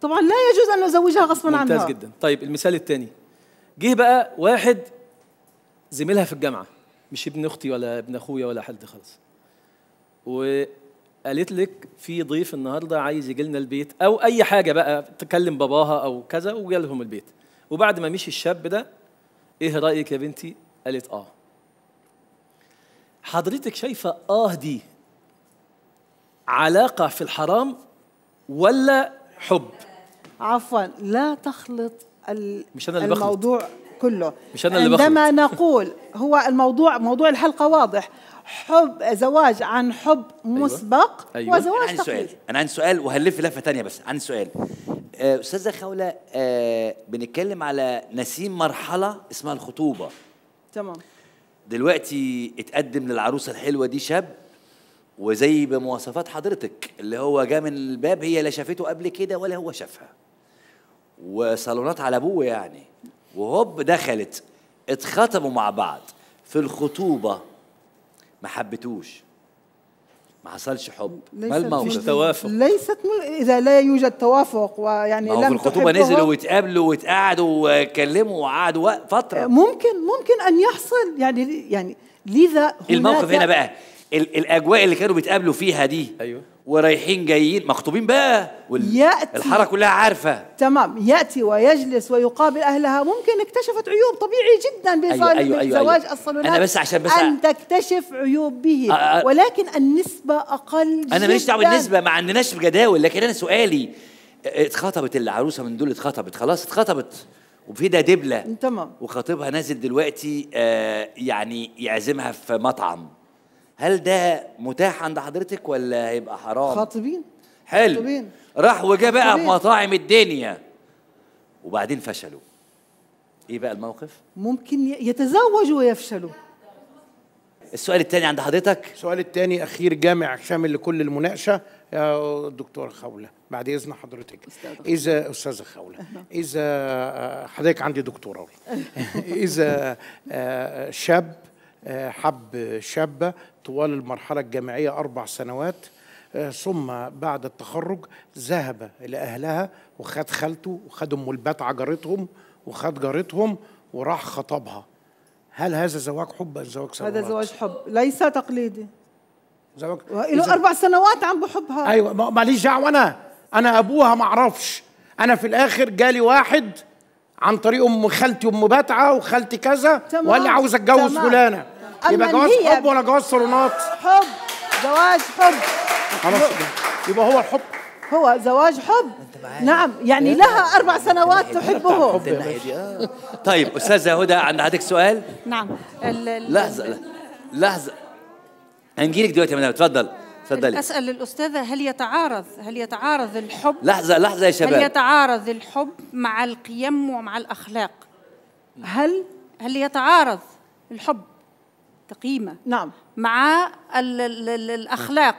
طبعا لا يجوز أن نزوجها غصبا عنها. ممتاز جدا. طيب المثال الثاني. جه بقى واحد زميلها في الجامعة. مش ابن أختي ولا ابن أخويا ولا حد خالص. قالت لك في ضيف النهارده عايز يجي لنا البيت أو أي حاجة بقى تكلم باباها أو كذا وجالهم البيت. وبعد ما مشي الشاب ده إيه رأيك يا بنتي؟ قالت آه. حضرتك شايفة آه دي علاقة في الحرام ولا حب؟ عفوا لا تخلط ال- مش أنا اللي بخلط. الموضوع كله. مش أنا اللي عندما نقول هو الموضوع موضوع الحلقة واضح. حب زواج عن حب مسبق أيوة. أنا وزواج عندي سؤال. أنا عندي سؤال وهلف لفة تانية بس. عندي سؤال. آه، أستاذة خولة آه، بنتكلم على نسيم مرحلة اسمها الخطوبة. تمام. دلوقتي اتقدم للعروسة الحلوة دي شاب وزي بمواصفات حضرتك اللي هو جه من الباب هي لا شافته قبل كده ولا هو شافها. وصالونات على أبوه يعني. وهوب دخلت اتخطبوا مع بعض في الخطوبة. ما حبتوش ما حصلش حب. ما ليست الموقف مل- ليست مل... إذا لا يوجد توافق ويعني في لم الخطوبة تحبه، نزلوا واتقابلوا واتقعدوا واتكلموا وقعدوا وق- فترة. ممكن ممكن أن يحصل. يعني يعني لذا هناك الموقف هنا بقى. ال- الأجواء اللي كانوا بيتقابلوا فيها دي أيوه. ورايحين جايين مخطوبين بقى وال- يأتي الحارة كلها عارفة. تمام. يأتي ويجلس ويقابل أهلها. ممكن اكتشفت عيوب طبيعي جدا بصالح أيوة، أيوة، أيوة، زواج أيوة. الصالونات أنا بس عشان بس أن تكتشف عيوب به. أ- أ- ولكن النسبة أقل أنا ماليش دعوة. بالنسبة ما عندناش جداول لكن أنا سؤالي اتخطبت العروسة من دول اتخطبت؟ خلاص اتخطبت. وفي ده دبلة. تمام. وخطيبها نازل دلوقتي آه يعني يعزمها في مطعم. هل ده متاح عند حضرتك ولا هيبقى حرام؟ خاطبين. حلو. خاطبين. راح وجا بقى خاطبين. بمطاعم الدنيا. وبعدين فشلوا. إيه بقى الموقف؟ ممكن ي- يتزوجوا ويفشلوا. السؤال الثاني عند حضرتك؟ السؤال الثاني أخير جامع شامل لكل المناقشة. يا دكتور خولة بعد إذن حضرتك. إذا أستاذة خولة إذا آه، حضرتك عندي دكتورة إذا آه، شاب حب شابه طوال المرحلة الجامعية أربع سنوات آه، ثم بعد التخرج ذهب إلى أهلها وخد خالته وخد أم البتعه جارتهم وخد جارتهم وراح خطبها. هل هذا زواج حب أم زواج هذا صالونات؟ زواج حب. ليس تقليدي. زواج له أربع سنوات عم بحبها. ما- ماليش دعوة أنا؟ أنا أبوها ما أعرفش. أنا في الآخر جالي واحد عن طريق أم خالتي أم بتعة وخالتي كذا وقال لي عاوز أتجوز. فلانة. يبقى جواز هي- حب ولا جواز صالونات؟ حب زواج حب. خلاص. يبقى هو الحب. هو زواج حب. نعم يعني لها أربع سنوات تحبه. طيب أستاذة هدى عند حضرتك سؤال؟ نعم. لحظة لحظة. هنجيلك دلوقتي يا مدام اتفضل. اتفضلي. أسأل الأستاذة هل يتعارض هل يتعارض الحب؟ لحظة لحظة يا هل شباب يتعارض الحب مع القيم ومع الأخلاق؟ هل؟ هل يتعارض الحب؟ كقيمة نعم. مع ال ال ال الأخلاق.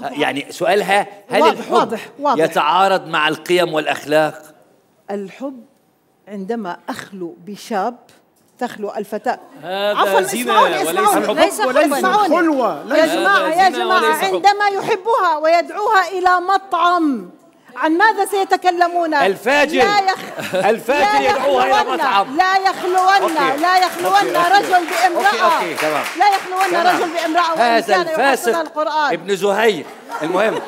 يعني سؤالها هل واضح، الحب واضح، واضح. يتعارض مع القيم والأخلاق؟ الحب عندما أخلو بشاب تخلو الفتاة. هذا زنا اسمعوني، وليس اسمعوني. حب. ليس وليس اسمعوني. خلوة، يا ليس- جماعة يا جماعة. عندما يحبها ويدعوها إلى مطعم. عن ماذا سيتكلمون؟ الفاجر. لا يخ... الفاجر لا يدعوها إلى يخلون- مطعم. لا يخلون. لا يخلون. رجل بامرأة okay، okay، تمام. لا يخلون. رجل بامرأة وإن هذا الفاسق القرآن ابن زهير المهم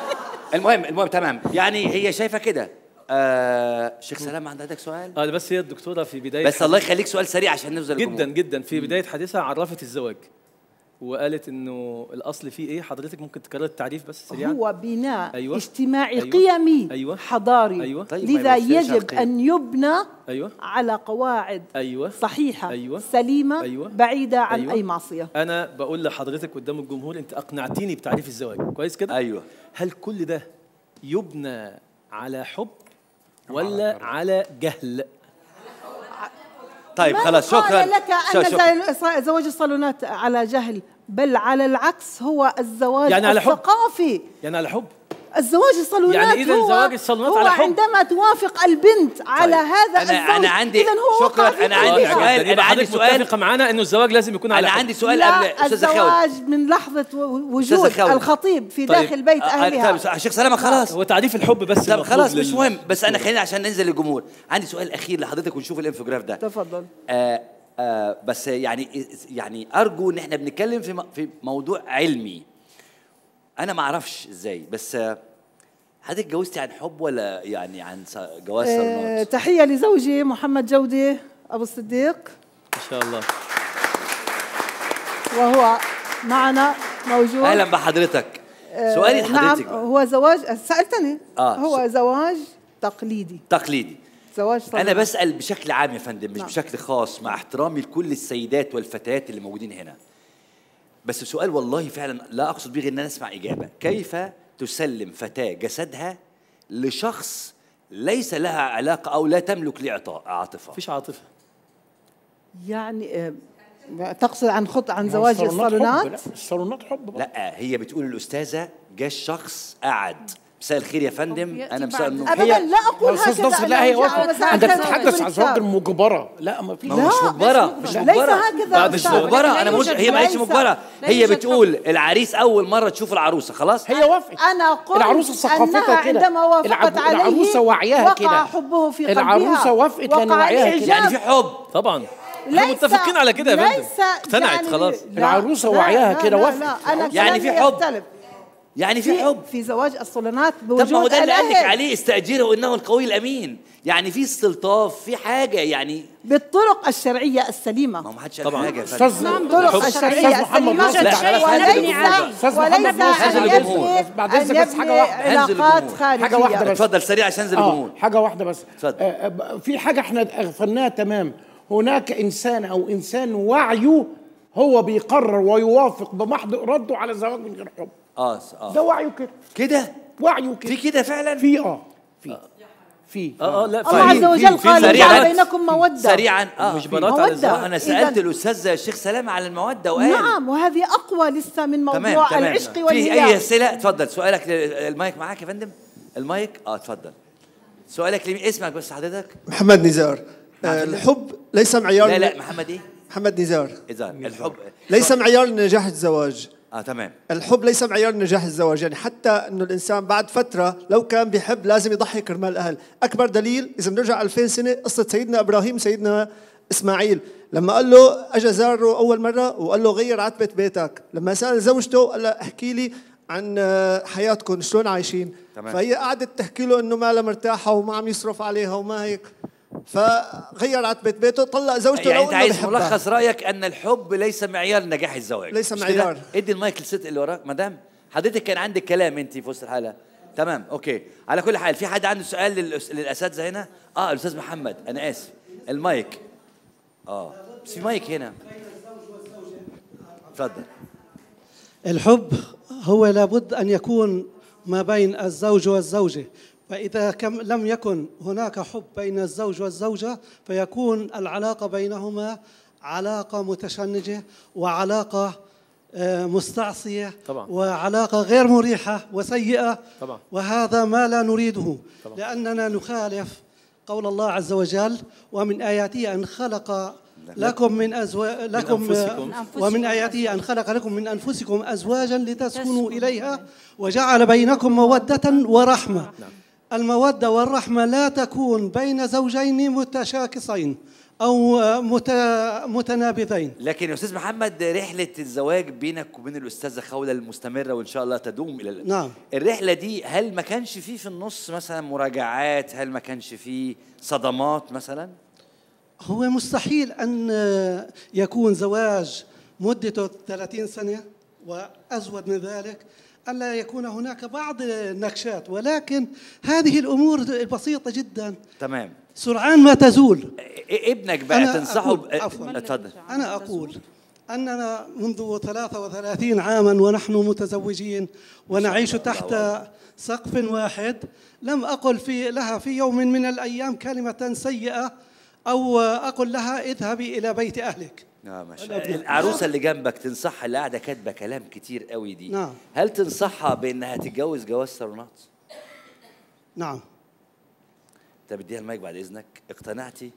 المهم المهم تمام يعني هي شايفة كده آه شيخ سلام عند عندك سؤال آه بس هي الدكتورة في بداية بس الله يخليك سؤال سريع عشان نفضل جدا جدا في بداية حديثها عرفت الزواج وقالت إنه الأصل فيه إيه حضرتك ممكن تكرر التعريف بس سريعا هو بناء أيوة. اجتماعي أيوة. قيمي أيوة. حضاري أيوة. طيب، لذا يجب. أن يبنى أيوه على قواعد أيوه صحيحة أيوة. سليمة أيوة. بعيدة عن أيوة. أي معصية أنا بقول لحضرتك قدام الجمهور أنت أقنعتيني بتعريف الزواج كويس كده أيوه هل كل ده يبنى على حب ولا على جهل طيب خلاص شكرا لك. زي- زواج الصالونات على جهل بل على العكس هو الزواج يعني. الثقافي يعني على حب الزواج الصالونات يعني هو زواج الصالونات هو على حب. عندما توافق البنت على هذا أنا- الزوج أنا عندي- إذن هو شكراً، أنا عندي. سؤال. أنا عندي سؤال. متفقه معانا إنه الزواج لازم يكون على أنا. عندي سؤال قبل أستاذة خاوي الزواج من لحظة و- وجود. الخطيب في طيب. داخل بيت آه، أهلها طيب شيخ سلامة خلاص هو تعريف الحب بس طب خلاص مش مهم بس أنا خلينا عشان ننزل للجمهور عندي سؤال أخير لحضرتك ونشوف الانفوجراف ده تفضل آه آه بس يعني يعني أرجو إن إحنا بنتكلم في في موضوع علمي أنا ما أعرفش إزاي بس آه، حضرتك اتجوزتي عن حب ولا يعني عن جواز آه، تحية لزوجي محمد جودي أبو الصديق. ما شاء الله. وهو معنا موجود. أهلا بحضرتك. آه، سؤالي لحضرتك نعم هو زواج سألتني. آه، هو زواج تقليدي. تقليدي. زواج أنا صالونات. بسأل بشكل عام يا فندم مش نعم. بشكل خاص مع احترامي لكل السيدات والفتيات اللي موجودين هنا. بس سؤال والله فعلا لا أقصد به غير إن أنا أسمع إجابة. كيف تسلم فتاة جسدها لشخص ليس لها علاقة أو لا تملك لي عطاء- عاطفة؟ مفيش عاطفة. يعني آه، تقصد عن خط عن زواج الصالونات الصالونات؟ حب بقى. لا هي بتقول الأستاذة جه شخص قعد. مساء الخير يا فندم. أنا مساء النور أبداً هي- لا أستاذ هكذا، نصر، لا هي أنت الخير تتحدث بالكتاب. عن زواج المجبره لا ما في ما هو مش مجبرة مش ليس مجبرة. هكذا. بعد أستاذ. مش مجبره أنا مش هي ما هيش ليس. مجبرة. هي بتقول العريس أول مرة تشوف العروسة خلاص؟ هي وافقت. أنا قلت العروسة ثقافتها كده. عندما وافقت العب- عليه العروسة وعيها وقع كده. حبه في قلبها. العروسة وافقت لأن وقع وعيها كده. يعني في حب. طبعا. إحنا ليس- متفقين على كده يا فندم. ليس اقتنعت يعني خلاص. لا، العروسة لا، وعيها كده وافقت. يعني في حب. يعني في حب في زواج الصالونات طب ما هو بوجود ده اللي قال لك. عليه استاجره انه القوي الامين يعني في استلطاف في حاجة يعني بالطرق الشرعية السليمة ما حدش طبعاً. قال حاجة. أستاذ نعم، طرق بالحب. الشرعية أستاذ محمد وليس وليس بعد أن إذنك بس واحدة. هنزل علاقات الجمهور. خارجية حاجة واحدة بس. اتفضل سريع عشان انزل آه الجمهور حاجة واحدة بس اتفضل. آه، آه، في حاجة إحنا اغفلناها تمام هناك انسان أو انسان وعيه هو بيقرر ويوافق بمحض ارادته على زواج من غير حب آه ده آه وعيه كده. كده؟ وعيه كده. في كده فعلا؟ في آه. في. في. آه آه لا الله في- عز وجل قال سريعاً. جعل بينكم مودة. سريعا. آه مش. بنات على أنا سألت الأستاذ الشيخ سلام على المودة وقال. نعم وهذه أقوى لسه من تمام موضوع تمام العشق في أي والهيام أسئلة؟ اتفضل. سؤالك المايك معاك يا فندم؟ المايك؟ آه اتفضل. سؤالك لمين اسمك بس حضرتك. محمد نزار. آه، الحب ليس معيار لا لا محمد إيه؟ محمد نزار. اذا الحب. ليس معيار لنجاح الزواج. آه تمام. الحب ليس معيار لنجاح الزواج يعني حتى إنه الإنسان بعد فترة لو كان بيحب لازم يضحي كرمال الأهل. أكبر دليل إذا بنرجع 2000 سنة قصة سيدنا إبراهيم سيدنا إسماعيل. لما قال له اجى زاره أول مرة وقال له غير عتبة بيتك. لما سأل زوجته قال لها احكي لي عن آه، حياتكم شلون عايشين؟ تمام. فهي قعدت تحكي له إنه ما لها مرتاحة وما عم يصرف عليها وما هيك. فغير عتبه بيته طلق زوجته يعني لو أنت عايز ملخص رأيك أن الحب ليس معيار لنجاح الزواج. ليس معيار. ادي المايك للست اللي وراك. مدام حضرتك كان عندك كلام أنت في وسط الحلقة. تمام okay. على كل حال في حد عنده سؤال للأس- للأساتذة هنا؟ آه الأستاذ محمد. أنا آسف. المايك. آه. بس في مايك هنا. اتفضل. الحب هو لابد أن يكون ما بين الزوج والزوجة. فإذا كم لم يكن هناك حب بين الزوج والزوجة فيكون العلاقة بينهما علاقة متشنجة وعلاقة آه، مستعصية طبعاً. وعلاقة غير مريحة وسيئة طبعاً. وهذا ما لا نريده طبعاً. لأننا نخالف قول الله عز وجل ومن آياته أن خلق لكم من أزواج لكم أنفسكم. ومن آياته أن خلق لكم من أنفسكم أزواجا لتسكنوا إليها وجعل بينكم مودة ورحمة المودة والرحمة لا تكون بين زوجين متشاكسين أو مت- متنابذين. لكن يا أستاذ محمد رحلة الزواج بينك وبين الأستاذة خوله المستمرة وإن شاء الله تدوم ال- نعم. الرحلة دي هل ما كانش فيه في النص مثلا مراجعات؟ هل ما كانش فيه صدمات مثلا؟ هو مستحيل أن يكون زواج مدته 30 سنة وأزود من ذلك ألا يكون هناك بعض النكشات ولكن هذه الأمور بسيطة جدا. تمام. سرعان ما تزول. ابنك بقى أنا تنصحه. اتفضل. أنا أقول أننا منذ 33 عاما ونحن متزوجين ونعيش تحت سقف واحد لم أقل في لها في يوم من الأيام كلمة سيئة أو أقول لها اذهبي إلى بيت أهلك. آه ما شاء الله. العروسة اللي جنبك تنصحها؟ اللي قاعدة كاتبة كلام كتير قوي دي. نعم. هل تنصحها بأنها تتجوز جواز صالونات نعم. طب اديها المايك بعد إذنك. اقتنعتي؟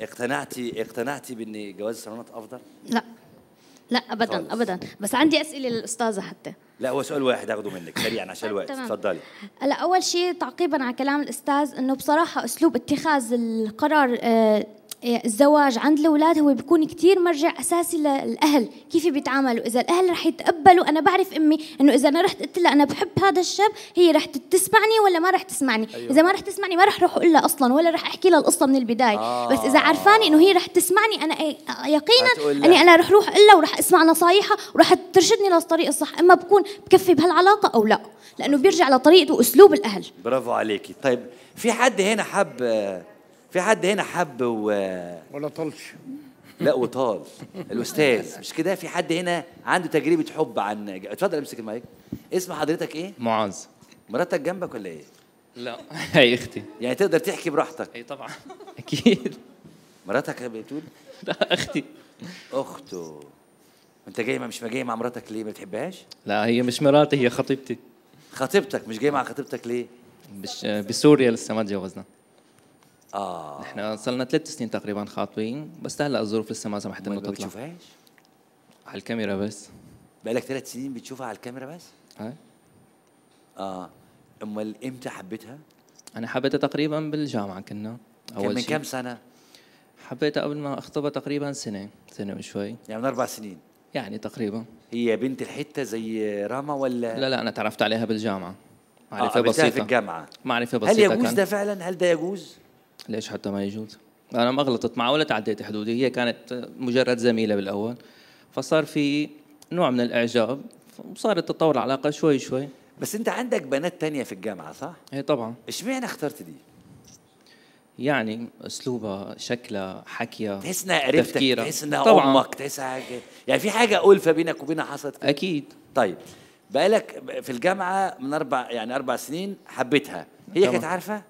اقتنعتي؟ اقتنعتي بأن جواز الصالونات أفضل؟ لا. لا ابدا خالص. ابدا. بس عندي أسئلة للأستاذة حتى. لا هو سؤال واحد اخده منك سريعا عشان الوقت تمام. اتفضلي هلا أول شيء تعقيبا على كلام الأستاذ إنه بصراحة أسلوب اتخاذ القرار آه، الزواج عند الأولاد هو بيكون كتير مرجع أساسي للأهل. كيف بيتعاملوا؟ إذا الأهل رح يتقبلوا أنا بعرف أمي إنه إذا أنا رحت قلت لها أنا بحب هذا الشاب هي رح تسمعني ولا ما رح تسمعني؟ أيوة. إذا ما رح تسمعني ما رح روح أقول لها أصلا ولا رح أحكي لها القصة من البداية. آه. بس إذا عرفاني إنه هي رح تسمعني أنا إيه، يقينا. إني أنا رح روح أقول لها ورح أسمع نصايحها ورح ترشدني للطريق الصح. أما بكون بكفي بهالعلاقة أو لا لأنه بيرجع لطريقه وأسلوب الأهل. برافو عليكي. طيب في حد هنا حب في حد هنا حب و ولا طلش. لا وطال. الأستاذ. مش كده؟ في حد هنا عنده تجربة حب عن اتفضل امسك المايك. اسم حضرتك إيه؟ معاذ. مراتك جنبك ولا إيه؟ لا. هي أختي. يعني تقدر تحكي براحتك. أي طبعا. أكيد. مراتك بتقول؟ لا أختي. أخته. أنت جاي مع- مش جاي مع مراتك ليه؟ ما بتحبهاش؟ لا هي مش مراتي هي خطيبتي. خطيبتك مش جاي مع خطيبتك ليه؟ مش بسوريا لسه ما تجوزنا آه. إحنا صلنا ثلاث سنين تقريبا خاطبين بس هلا الظروف لسه ما سمحت إنه ما تطلع. بتشوفهاش؟ على الكاميرا بس. بقالك ثلاث سنين بتشوفها على الكاميرا بس؟ هاي آه. أمال إمتى حبيتها؟ أنا حبيتها تقريبا بالجامعة كنا كان اول من شيء كم سنة؟ حبيتها قبل ما أخطبها تقريبا سنة سنة وشوي. يعني من أربع سنين. يعني تقريبا. هي بنت الحتة زي راما ولا؟ لا لا أنا تعرفت عليها بالجامعة. معرفة قابلتها بسيطة. في الجامعة. معرفة هل بسيطه يجوز كان. ده فعلا؟ هل ده يجوز؟ ليش حتى ما يجوز؟ أنا ما غلطت معها ولا تعديت حدودي هي كانت مجرد زميلة بالأول. فصار في نوع من الإعجاب وصارت تتطور العلاقة شوي شوي. بس أنت عندك بنات تانية في الجامعة صح؟ إيه طبعا. إشمعنى اخترت دي؟ يعني أسلوبها شكلها حكيها تحس إنها قريبتك تفكيرها. تحس إنها طبعا. أمك تحس حاجة. يعني في حاجة ألفة بينك وبينها حصلت كده؟ أكيد. طيب بقالك في الجامعة من أربع يعني أربع سنين حبيتها. هي. كانت عارفة؟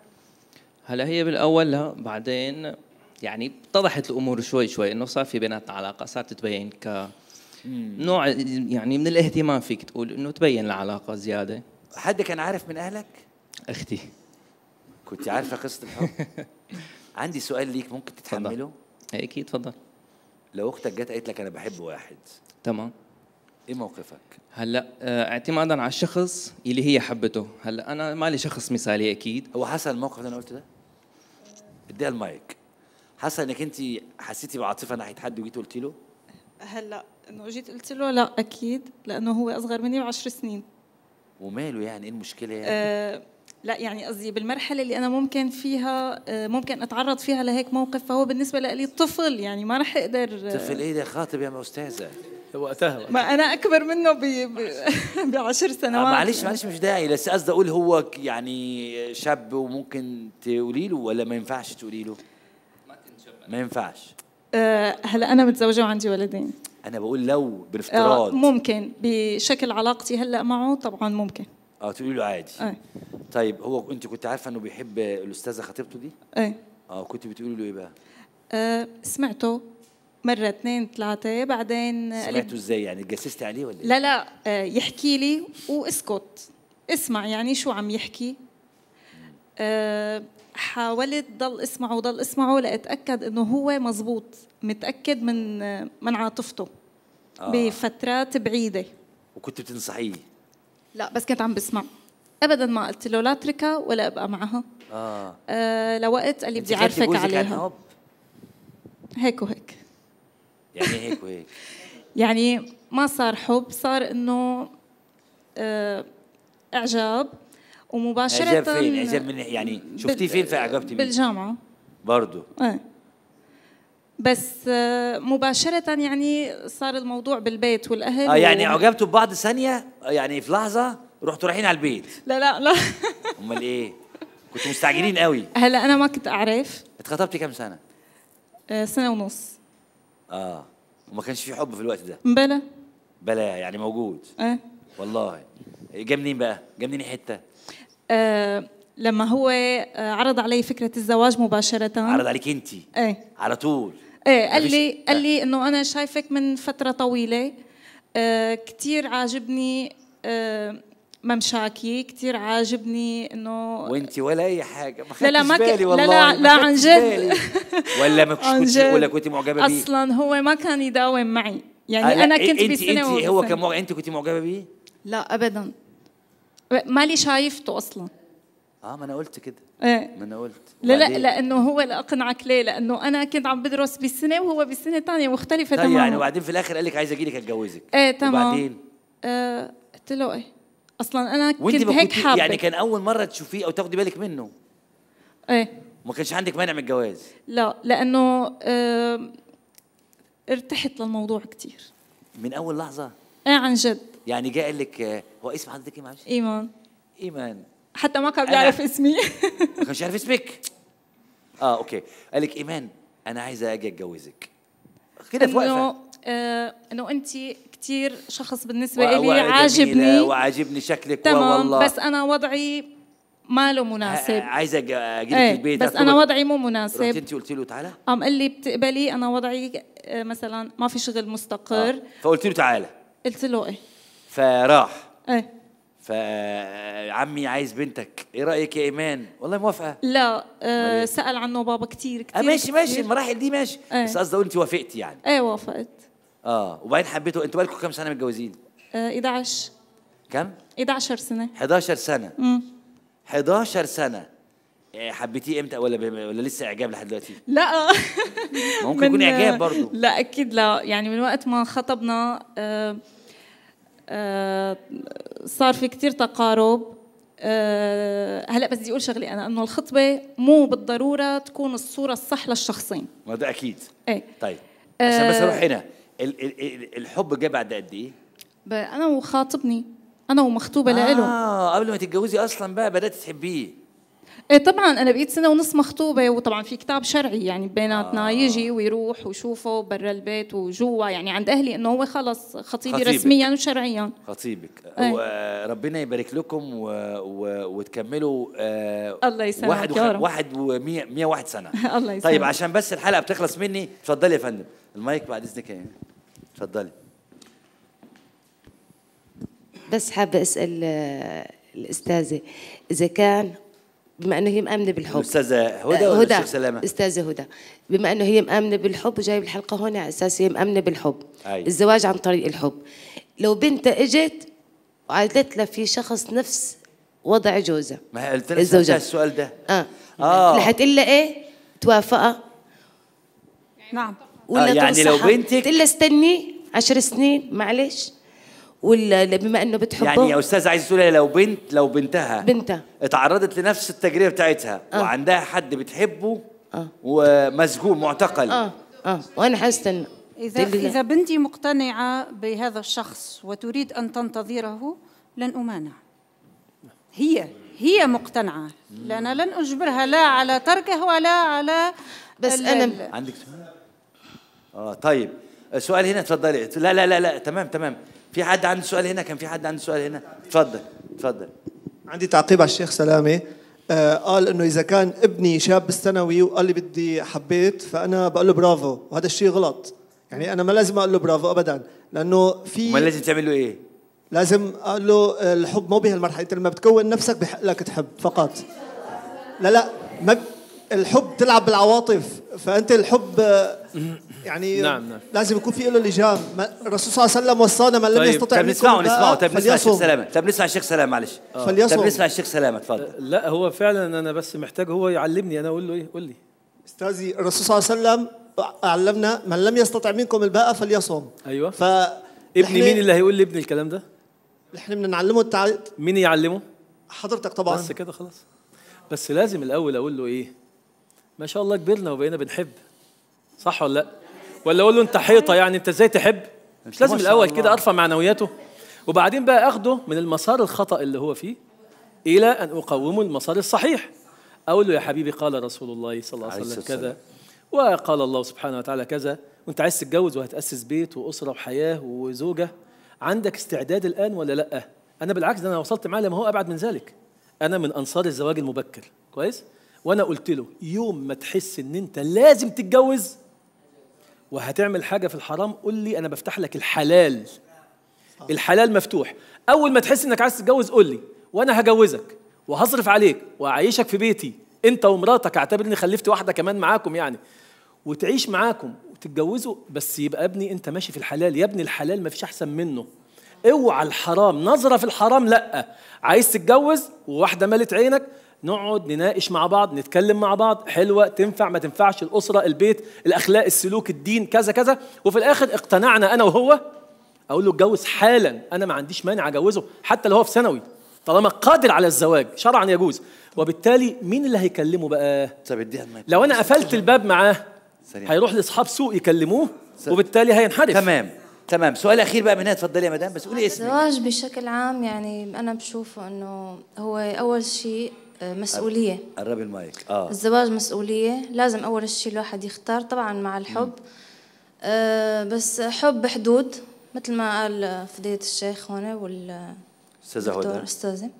هلا هي بالأول لا بعدين يعني اتضحت الأمور شوي شوي إنه صار في بيناتنا علاقة صارت تبين ك نوع يعني من الاهتمام فيك تقول إنه تبين العلاقة زيادة. حد كان عارف من أهلك؟ أختي. كنت عارفة قصة الحب. عندي سؤال ليك ممكن تتحمله؟ إيه، أكيد تفضل. لو أختك جت قالت لك أنا بحب واحد. تمام. إيه موقفك؟ هلا آه، اعتمادا على الشخص اللي هي حبته. هلا أنا مالي شخص مثالي أكيد. هو حصل الموقف اللي أنا قلته ده؟ اديها المايك. حصل إنك أنت حسيتي بعاطفة ناحية حد وجيت قلت له؟ هلأ إنه جيت قلت له لا أكيد لأنه هو أصغر مني بعشر سنين. وماله يعني؟ إيه المشكلة يعني؟ آه لا يعني قصدي بالمرحلة اللي أنا ممكن فيها آه ممكن أتعرض فيها لهيك موقف فهو بالنسبة لي طفل يعني ما رح أقدر طفل إيه ده خاطب يا استاذه وقتها ما أنا أكبر منه ب بعشر آه سنوات معلش يعني. معلش مش داعي بس قصدي أقول هو يعني شاب وممكن تقولي له ولا ما ينفعش تقولي له؟ ما ينفعش. آه هلا أنا متزوجة وعندي ولدين. أنا بقول لو آه بالافتراض ممكن بشكل علاقتي هلأ معه طبعا ممكن. آه تقولي له عادي. إيه طيب هو انت كنت عارفة انه بيحب الأستاذة خطيبته دي؟ إيه آه كنت بتقولي له إيه بقى؟ آه سمعته مرة اثنين ثلاثة بعدين سمعته إزاي يعني؟ اتجسستي عليه ولا إيه؟ لا لا آه، يحكي لي وأسكت. اسمع يعني شو عم يحكي. آه، حاولت ضل اسمعه وضل اسمعه لأتأكد إنه هو مزبوط متأكد من من عاطفته آه. بفترات بعيدة. وكنت بتنصحيه؟ لا بس كنت عم بسمع. ابدا ما قلت له لا أتركها ولا أبقى معها. آه. آه لوقت قال لي بدي أعرفك عليها. هيك وهيك. يعني هيك وهيك. يعني ما صار حب صار إنه آه إعجاب ومباشرة إعجاب فين؟ إعجاب من يعني شفتيه فين فإعجبتي بيه بالجامعة. برضه إيه. بس آه، مباشرة يعني صار الموضوع بالبيت والأهل آه يعني و- عجبتوا ببعض ثانية؟ يعني في لحظة رحتوا رايحين على البيت؟ لا لا لا. أمال إيه؟ كنتوا مستعجلين قوي. هلا أنا ما كنت أعرف. اتخطبتي كام سنة؟ آه، سنة ونص. آه وما كانش في حب في الوقت ده؟ بلا. بلا يعني موجود. إيه والله. جا منين بقى؟ جا منين حتة آه، لما هو آه، عرض علي فكرة الزواج مباشرة. عرض عليك انت؟ إيه. على طول. إيه قال لي قال لي إنه أنا شايفك من فترة طويلة. آه كثير عاجبني آه ممشاكي. كثير عاجبني إنه وانت ولا أي حاجة. ما لا لا ما ك- بالي لا والله لا ما لا عن جد. ولا ما كنتش. ولا كنت معجبة بيه. أصلا هو ما كان يداوم معي. يعني آه، لا، أنا كنت انت بسنة أنت هو. كان أنت كنت معجبة بيه؟ لا ابدا. مالي شايفته أصلا. آه ما أنا قلت كده. إيه. ما أنا قلت. لا لا؟ لأنه هو لا أقنعك ليه؟ لأنه أنا كنت عم بدرس بسنه وهو بسنه ثانية مختلفة طيب تماما. يعني وبعدين في الآخر قال لك عايز أجي لك أتجوزك. إيه تمام. وبعدين؟ آه قلت له إيه؟ أصلا أنا كنت هيك كنت حابة. يعني كان أول مرة تشوفيه أو تاخدي بالك منه؟ إيه. ما كانش عندك مانع من الجواز؟ لا لأنه آه ارتحت للموضوع كتير. من أول لحظة؟ إيه عن جد. يعني جاء قال لك آه، هو اسم حضرتك إيه معلش؟ إيمان. إيمان. حتى ما كان بيعرف اسمي. ما كانش عارف اسمك. آه أوكي. قال لك إيمان أنا عايزه أجي أتجوزك. كده في وقفة. إنه آه إنه أنت كثير شخص بالنسبة لي عاجبني. وعاجبني شكلك تمام والله. بس أنا وضعي ما له مناسب. عايزه أجي إيه البيت بس أنا وضعي مو مناسب. رحت أنت قلت له تعالى؟ قام قال لي بتقبلي أنا وضعي آه، مثلا ما في شغل مستقر. فقلت له تعالى. قلت له إيه؟ فراح. إيه. فعمي عايز بنتك. إيه رأيك يا إيمان؟ والله موافقة. لا آه أمال سأل عنه بابا كثير كثير آه ماشي ماشي. كتير. المراحل دي ماشي. إيه. بس قصدي أقول انت وافقتي يعني. إيه وافقت. آه وبعدين حبيته. أنتوا بالكم كام سنة متجوزين؟ آه 11 كم 11 سنة. 11 سنة. مم. 11 سنة. إيه، حبيتيه إمتى؟ ولا ب... ولا لسه إعجاب لحد دلوقتي؟ لا. ممكن يكون إعجاب برضه. لا أكيد لا. يعني من وقت ما خطبنا آه آه صار في كتير تقارب. آه هلا بس بدي أقول شغلة أنا إنه الخطبة مو بالضرورة تكون الصورة الصح للشخصين. ما ده أكيد. إيه. طيب. عشان بس آه. أروح هنا. ال... ال... ال- الحب جه بعد قد إيه؟ أنا وخاطبني. أنا ومخطوبة آه. لإله. آه قبل ما تتجوزي أصلا بقى بدأت تحبيه. إيه طبعا أنا بقيت سنة ونص مخطوبة وطبعا في كتاب شرعي يعني بيناتنا آه. يجي ويروح ويشوفه برا البيت وجوا يعني عند أهلي إنه هو خلص خطيبي خطيبك. رسميا وشرعيا خطيبك أي. وربنا يبارك لكم و... و... وتكملوا آه الله يسلمك واحد يا وخ... رب. واحد ومية مية واحد سنة الله يسلمك طيب عشان بس الحلقة بتخلص مني اتفضلي يا فندم المايك بعد إذنك يا اتفضلي بس حابة أسأل آه، الأستاذة إذا كان بما أنه هي مآمنة بالحب. الأستاذة هدى ولا الشيخ سلامة؟ أستاذة هدى. بما أنه هي مآمنة بالحب وجايب الحلقة هون على أساس هي مآمنة بالحب. أي. الزواج عن طريق الحب. لو بنتها إجت وقالت لها في شخص نفس وضع جوزها. ما هي قلت. سألتها السؤال ده. آه. آه. رح تقول لها إيه؟ توافقها. نعم. ولا آه، يعني لو؟ بنتك- تقول لها استني عشر سنين معلش. ولا بما إنه بتحبه. يعني يا أستاذ عايز تقول لو بنت لو بنتها بنتها. اتعرضت لنفس التجربة بتاعتها آه. وعندها حد بتحبه آه. ومسجون معتقل. آه. آه. وأنا حستنى إذا. إذا بنتي مقتنعة بهذا الشخص وتريد أن تنتظره لن أمانع. هي هي مقتنعة. لأن لن أجبرها لا على تركه ولا على بس أنا- عندك سؤال؟ آه طيب. السؤال هنا اتفضلي لا لا لا لا تمام تمام. في حد عنده سؤال هنا؟ كان في حد عنده سؤال هنا؟ اتفضل اتفضل. عندي تعقيب على الشيخ سلامة. آه قال إنه إذا كان ابني شاب بالثانوي وقال لي بدي حبيت فأنا بقول له برافو. وهذا الشيء غلط. يعني أنا ما لازم أقول له برافو ابدا. لأنه في أمال لازم تعمل له إيه؟ لازم أقول له آه، الحب مو بهالمرحلة. أنت لما بتكون نفسك بحق لك تحب فقط. لا لا ما. الحب تلعب بالعواطف فأنت الحب يعني نعم، نعم. لازم يكون في له لجام. الرسول صلى الله عليه وسلم وصانا من لم طيب، يستطع منكم نسمعه نسمعه. طب نسمع الشيخ. سلامة. طب نسمع الشيخ سلامة معلش. فليصم. طب نسمع الشيخ سلامة اتفضل. لا هو فعلا أنا بس محتاج هو يعلمني. أنا أقول له إيه؟ قول لي. أستاذي الرسول صلى الله عليه وسلم علمنا من لم يستطع منكم الباء فليصم أيوه. ف ابني مين اللي هيقول لابني الكلام ده؟ إحنا بدنا نعلمه التع... مين يعلمه؟ حضرتك طبعا. بس كده خلاص. بس لازم الأول أقول له إيه؟ ما شاء الله كبرنا وبقينا بنحب. صح ولا لا؟ ولا أقول له أنت حيطة يعني أنت إزاي تحب؟ مش لازم الأول. كده أرفع معنوياته. وبعدين بقى أخده من المسار الخطأ اللي هو فيه إلى أن أقومه المسار الصحيح. أقول له يا حبيبي قال رسول الله صلى الله عليه وسلم كذا وقال الله سبحانه وتعالى كذا. وأنت عايز تتجوز وهتأسس بيت وأسرة وحياة وزوجة عندك استعداد الآن ولا لأ؟ أنا بالعكس ده أنا وصلت معاه لما هو أبعد من ذلك. أنا من أنصار الزواج المبكر. كويس؟ وأنا قلت له يوم ما تحس إن أنت لازم تتجوز وهتعمل حاجة في الحرام قول لي أنا بفتح لك الحلال. الحلال مفتوح. أول ما تحس إنك عايز تتجوز قول لي وأنا هجوزك وهصرف عليك وأعيشك في بيتي. أنت ومراتك أعتبر إني خلفت واحدة كمان معاكم يعني. وتعيش معاكم وتتجوزوا بس يبقى ابني أنت ماشي في الحلال. يا ابني الحلال ما فيش أحسن منه. اوعى الحرام. نظرة في الحرام لأ. عايز تتجوز وواحدة مالت عينك نقعد نناقش مع بعض نتكلم مع بعض حلوة تنفع ما تنفعش الأسرة البيت الأخلاق السلوك الدين كذا كذا. وفي الآخر اقتنعنا أنا وهو أقول له اتجوز حالا أنا ما عنديش مانع أجوزه حتى لو هو في ثانوي طالما قادر على الزواج شرعا يجوز. وبالتالي مين اللي هيكلمه بقى. لو أنا قفلت الباب معاه. هيروح لأصحاب سوق يكلموه وبالتالي هينحرف. تمام. تمام. سؤال أخير بقى من هنا اتفضلي يا مدام بس قولي اسمك. الزواج بشكل عام يعني أنا بشوفه إنه هو أول شيء مسؤولية. قربي المايك. آه. الزواج مسؤولية. لازم أول شيء الواحد يختار طبعا مع الحب. آه بس حب بحدود مثل ما قال فضيلة الشيخ هون وال دكتور هدى. أستاذي.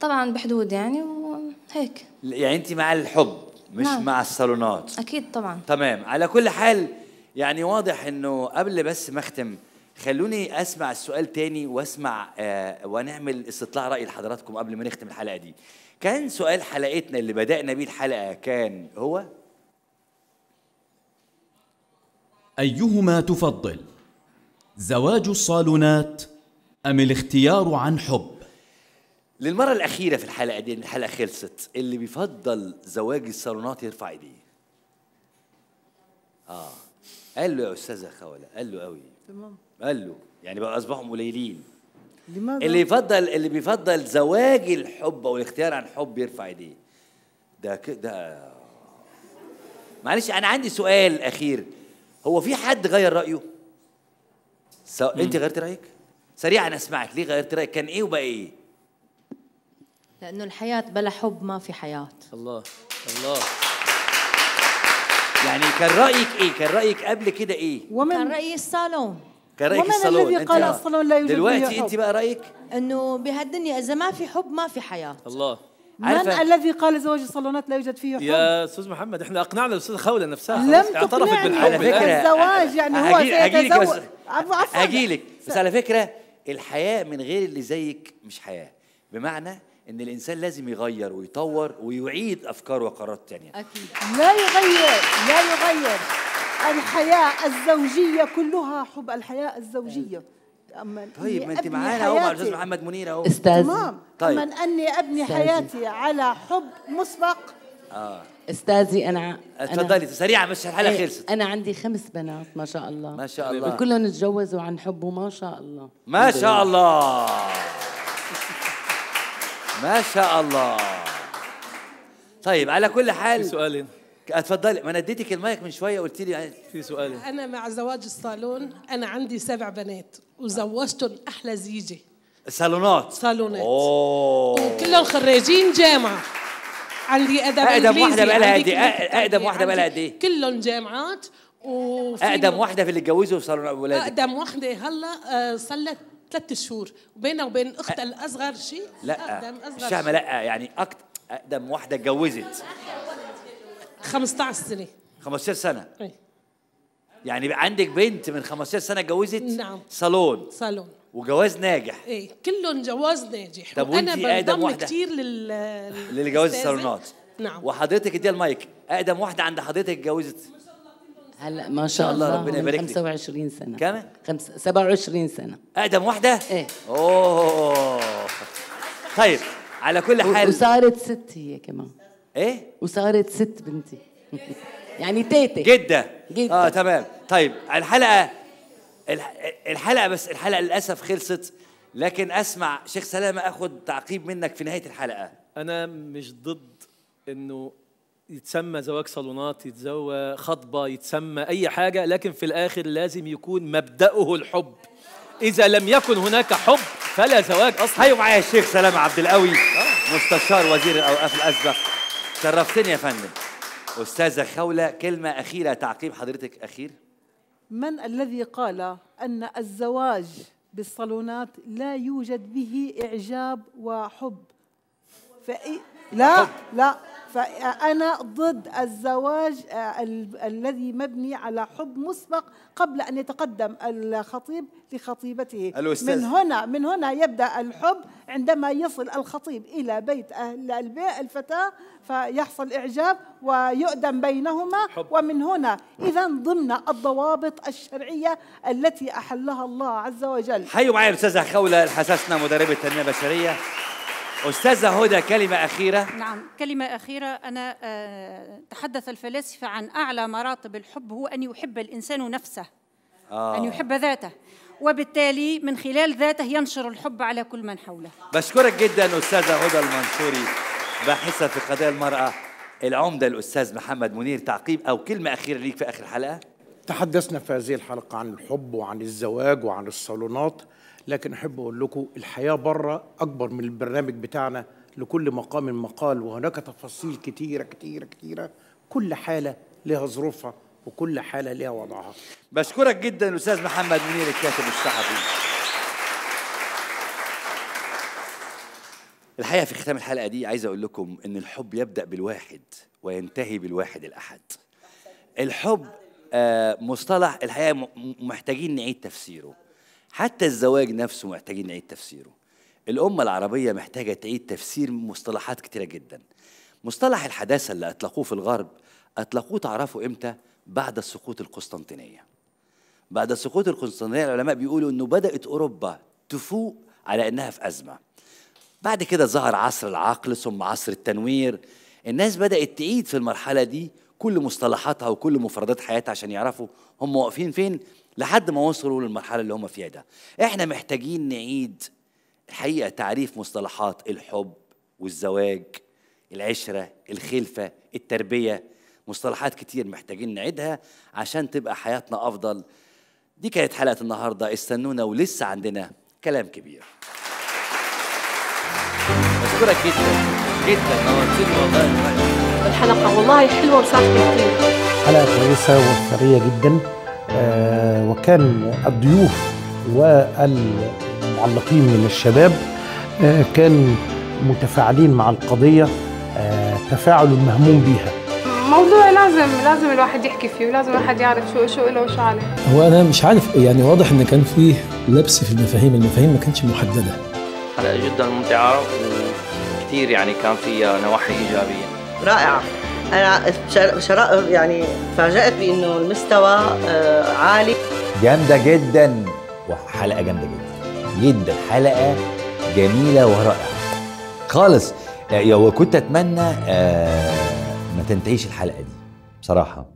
طبعا بحدود يعني وهيك. يعني انت مع الحب مش نعم. مع الصالونات. أكيد طبعا. تمام. على كل حال يعني واضح إنه قبل بس ما أختم خلوني أسمع السؤال تاني وأسمع آه ونعمل استطلاع رأي لحضراتكم قبل ما نختم الحلقة دي. كان سؤال حلقتنا اللي بدأنا بيه الحلقة كان هو؟ أيهما تفضل؟ زواج الصالونات أم الاختيار عن حب؟ للمرة الأخيرة في الحلقة دي الحلقة خلصت اللي بيفضل زواج الصالونات يرفع إيديه. آه. قال له يا أستاذة خولة قال له قوي. تمام. قال له يعني بقى اصبحوا قليلين. لماذا؟ اللي يفضل اللي بيفضل زواج الحب أو الاختيار عن حب يرفع إيديه. ده كده معلش أنا عندي سؤال أخير. هو في حد غير رأيه؟ سو... أنت غيرت رأيك؟ سريعا اسمعك ليه غيرت رأيك؟ كان إيه وبقى إيه؟ لأنه الحياة بلا حب ما في حياة. الله الله. يعني كان رأيك إيه؟ كان رأيك قبل كده إيه؟ ومن كان رأيي الصالون. كان رايك ومن الصالون الذي قال الصالون لا يوجد فيه دلوقتي؟ أنت بقى رأيك؟ أنه بهالدنيا إذا ما في حب ما في حياة. الله. من الذي قال زواج الصالونات لا يوجد فيه حب؟ يا أستاذ محمد إحنا أقنعنا الاستاذ خولة نفسها لم اعترفت بالحب. الزواج يعني هو سيتزوج. هجيلك بس على فكرة الحياة من غير اللي زيك مش حياة. بمعنى إن الإنسان لازم يغير ويطور ويعيد أفكار وقرارات تانية. أكيد. لا يغير لا يغير. الحياة الزوجية كلها حب الحياة الزوجية. أما طيب ما أنت أبني معانا أهو مع حياتي- الأستاذ محمد منير أهو. تمام. طيب. أما أني أبني أستاذي. حياتي على حب مسبق. آه. أستاذي أنا اتفضلي سريعا مش الحلقة إيه، خلصت. أنا عندي خمس بنات ما شاء الله. ما شاء الله. وكلهم تجوزوا عن حب وما شاء الله. ما شاء لله. الله. ما شاء الله. طيب على كل حال. في سؤال هنا اتفضلي. ما أنا اديتك المايك من شوية قلت لي في سؤال. أنا مع زواج الصالون أنا عندي سبع بنات وزوجتهم أحلى زيجة. صالونات. صالونات. أوه. كلهم خريجين جامعة. عندي أدب أقدم واحدة بقى لها قد كلية أقدم واحدة بقى لها قد إيه؟ كلهم جامعات أقدم واحدة في اللي اتجوزوا في صالونات ولادك. أقدم واحدة هلا آه، صلت ثلاث شهور. وبينها وبين أختها الأصغر شيء. لا أقدم أصغر الشهمه شيء. لا يعني. أقدم واحدة اتجوزت. 15 سنة. 15 سنة. إيه. يعني عندك بنت من 15 سنة اتجوزت نعم. صالون. صالون. وجواز ناجح. إيه كلهم جواز ناجح. طب وأنا وأنتي أقدم بنضم واحدة؟ كثير لل للجواز. الصالونات. نعم. وحضرتك اديها المايك. أقدم واحدة عند حضرتك اتجوزت. هلا ما شاء الله. ربنا يبارك لك. 25 سنة. كم؟ خمس 27 سنة. أقدم واحدة؟ إيه. أوه. طيب على كل حال. وصارت ست هي كمان. إيه؟ وصارت ست بنتي. يعني تيتي جدة. جدة. آه تمام. طيب الحلقة الح- الحلقة بس الحلقة للأسف خلصت لكن أسمع شيخ سلامة أخذ تعقيب منك في نهاية الحلقة. أنا مش ضد إنه يتسمى زواج صالونات يتزوج خطبة يتسمى أي حاجة لكن في الآخر لازم يكون مبدأه الحب. إذا لم يكن هناك حب فلا زواج أصلا. هيو معايا الشيخ سلامة عبد القوي مستشار وزير الأوقاف الأسبق. شرفتني يا فندم. أستاذة خولة كلمة أخيرة تعقيب حضرتك أخير؟ من الذي قال أن الزواج بالصالونات لا يوجد به إعجاب وحب؟ فإي لا لا. فأنا ضد الزواج آه، ال- الذي مبني على حب مسبق قبل أن يتقدم الخطيب لخطيبته. الأستاذ. من هنا من هنا يبدأ الحب عندما يصل الخطيب إلى بيت أهل البيت الفتاة فيحصل إعجاب ويؤدم بينهما. ومن هنا إذا ضمن الضوابط الشرعية التي أحلها الله عز وجل. حيوا معايا الأستاذة خولة الحساسنة مدربة تنمية بشرية أستاذة هدى كلمة أخيرة. نعم كلمة أخيرة. أنا آه، تحدث الفلاسفة عن أعلى مراتب الحب هو أن يحب الإنسان نفسه آه. أن يحب ذاته وبالتالي من خلال ذاته ينشر الحب على كل من حوله. بشكرك جدا أستاذة هدى المنصوري باحثة في قضايا المرأة العمدة الأستاذ محمد منير. تعقيب أو كلمة أخيرة ليك في آخر الحلقة تحدثنا في هذه الحلقة عن الحب وعن الزواج وعن الصالونات. لكن أحب أقول لكم الحياة بره أكبر من البرنامج بتاعنا لكل مقام مقال وهناك تفاصيل كتيرة كتيرة كتيرة. كل حالة لها ظروفها وكل حالة لها وضعها. بشكرك جدا الاستاذ محمد منير الكاتب الصحفي الحقيقة في ختام الحلقة دي عايز أقول لكم إن الحب يبدأ بالواحد وينتهي بالواحد الأحد. الحب آه، مصطلح الحقيقة محتاجين نعيد تفسيره. حتى الزواج نفسه محتاجين نعيد تفسيره. الأمة العربية محتاجة تعيد تفسير مصطلحات كتيرة جدا. مصطلح الحداثة اللي أطلقوه في الغرب أطلقوه تعرفوا إمتى؟ بعد سقوط القسطنطينية. بعد سقوط القسطنطينية العلماء بيقولوا إنه بدأت أوروبا تفوق على إنها في أزمة. بعد كده ظهر عصر العقل ثم عصر التنوير. الناس بدأت تعيد في المرحلة دي كل مصطلحاتها وكل مفردات حياتها عشان يعرفوا هم واقفين فين. لحد ما وصلوا للمرحلة اللي هم فيها ده. إحنا محتاجين نعيد الحقيقة تعريف مصطلحات الحب والزواج العشرة الخلفة التربية. مصطلحات كتير محتاجين نعيدها عشان تبقى حياتنا أفضل. دي كانت حلقة النهاردة. استنونا ولسه عندنا كلام كبير. بشكرك جدا جدا. نورتني والله. الحلقة والله حلوة وصافية كتير. حلقة كويسة وثرية جدا. وكان الضيوف والمعلقين من الشباب آه، كان متفاعلين مع القضية آه، تفاعل مهموم بيها. موضوع لازم لازم الواحد يحكي فيه ولازم الواحد يعرف شو شو له وشو عليه. هو أنا مش عارف يعني واضح إن كان فيه لبس في المفاهيم المفاهيم ما كانتش محددة. حلقة جدا ممتعة وكثير يعني كان فيها نواحي إيجابية. رائعة أنا شر... شر... يعني تفاجأت بإنه المستوى آه، عالي. جامدة جدا. وحلقة جامدة جدا. جدا. حلقة جميلة ورائعة. خالص. يعني وكنت أتمنى آه، ما تنتهيش الحلقة دي. بصراحة.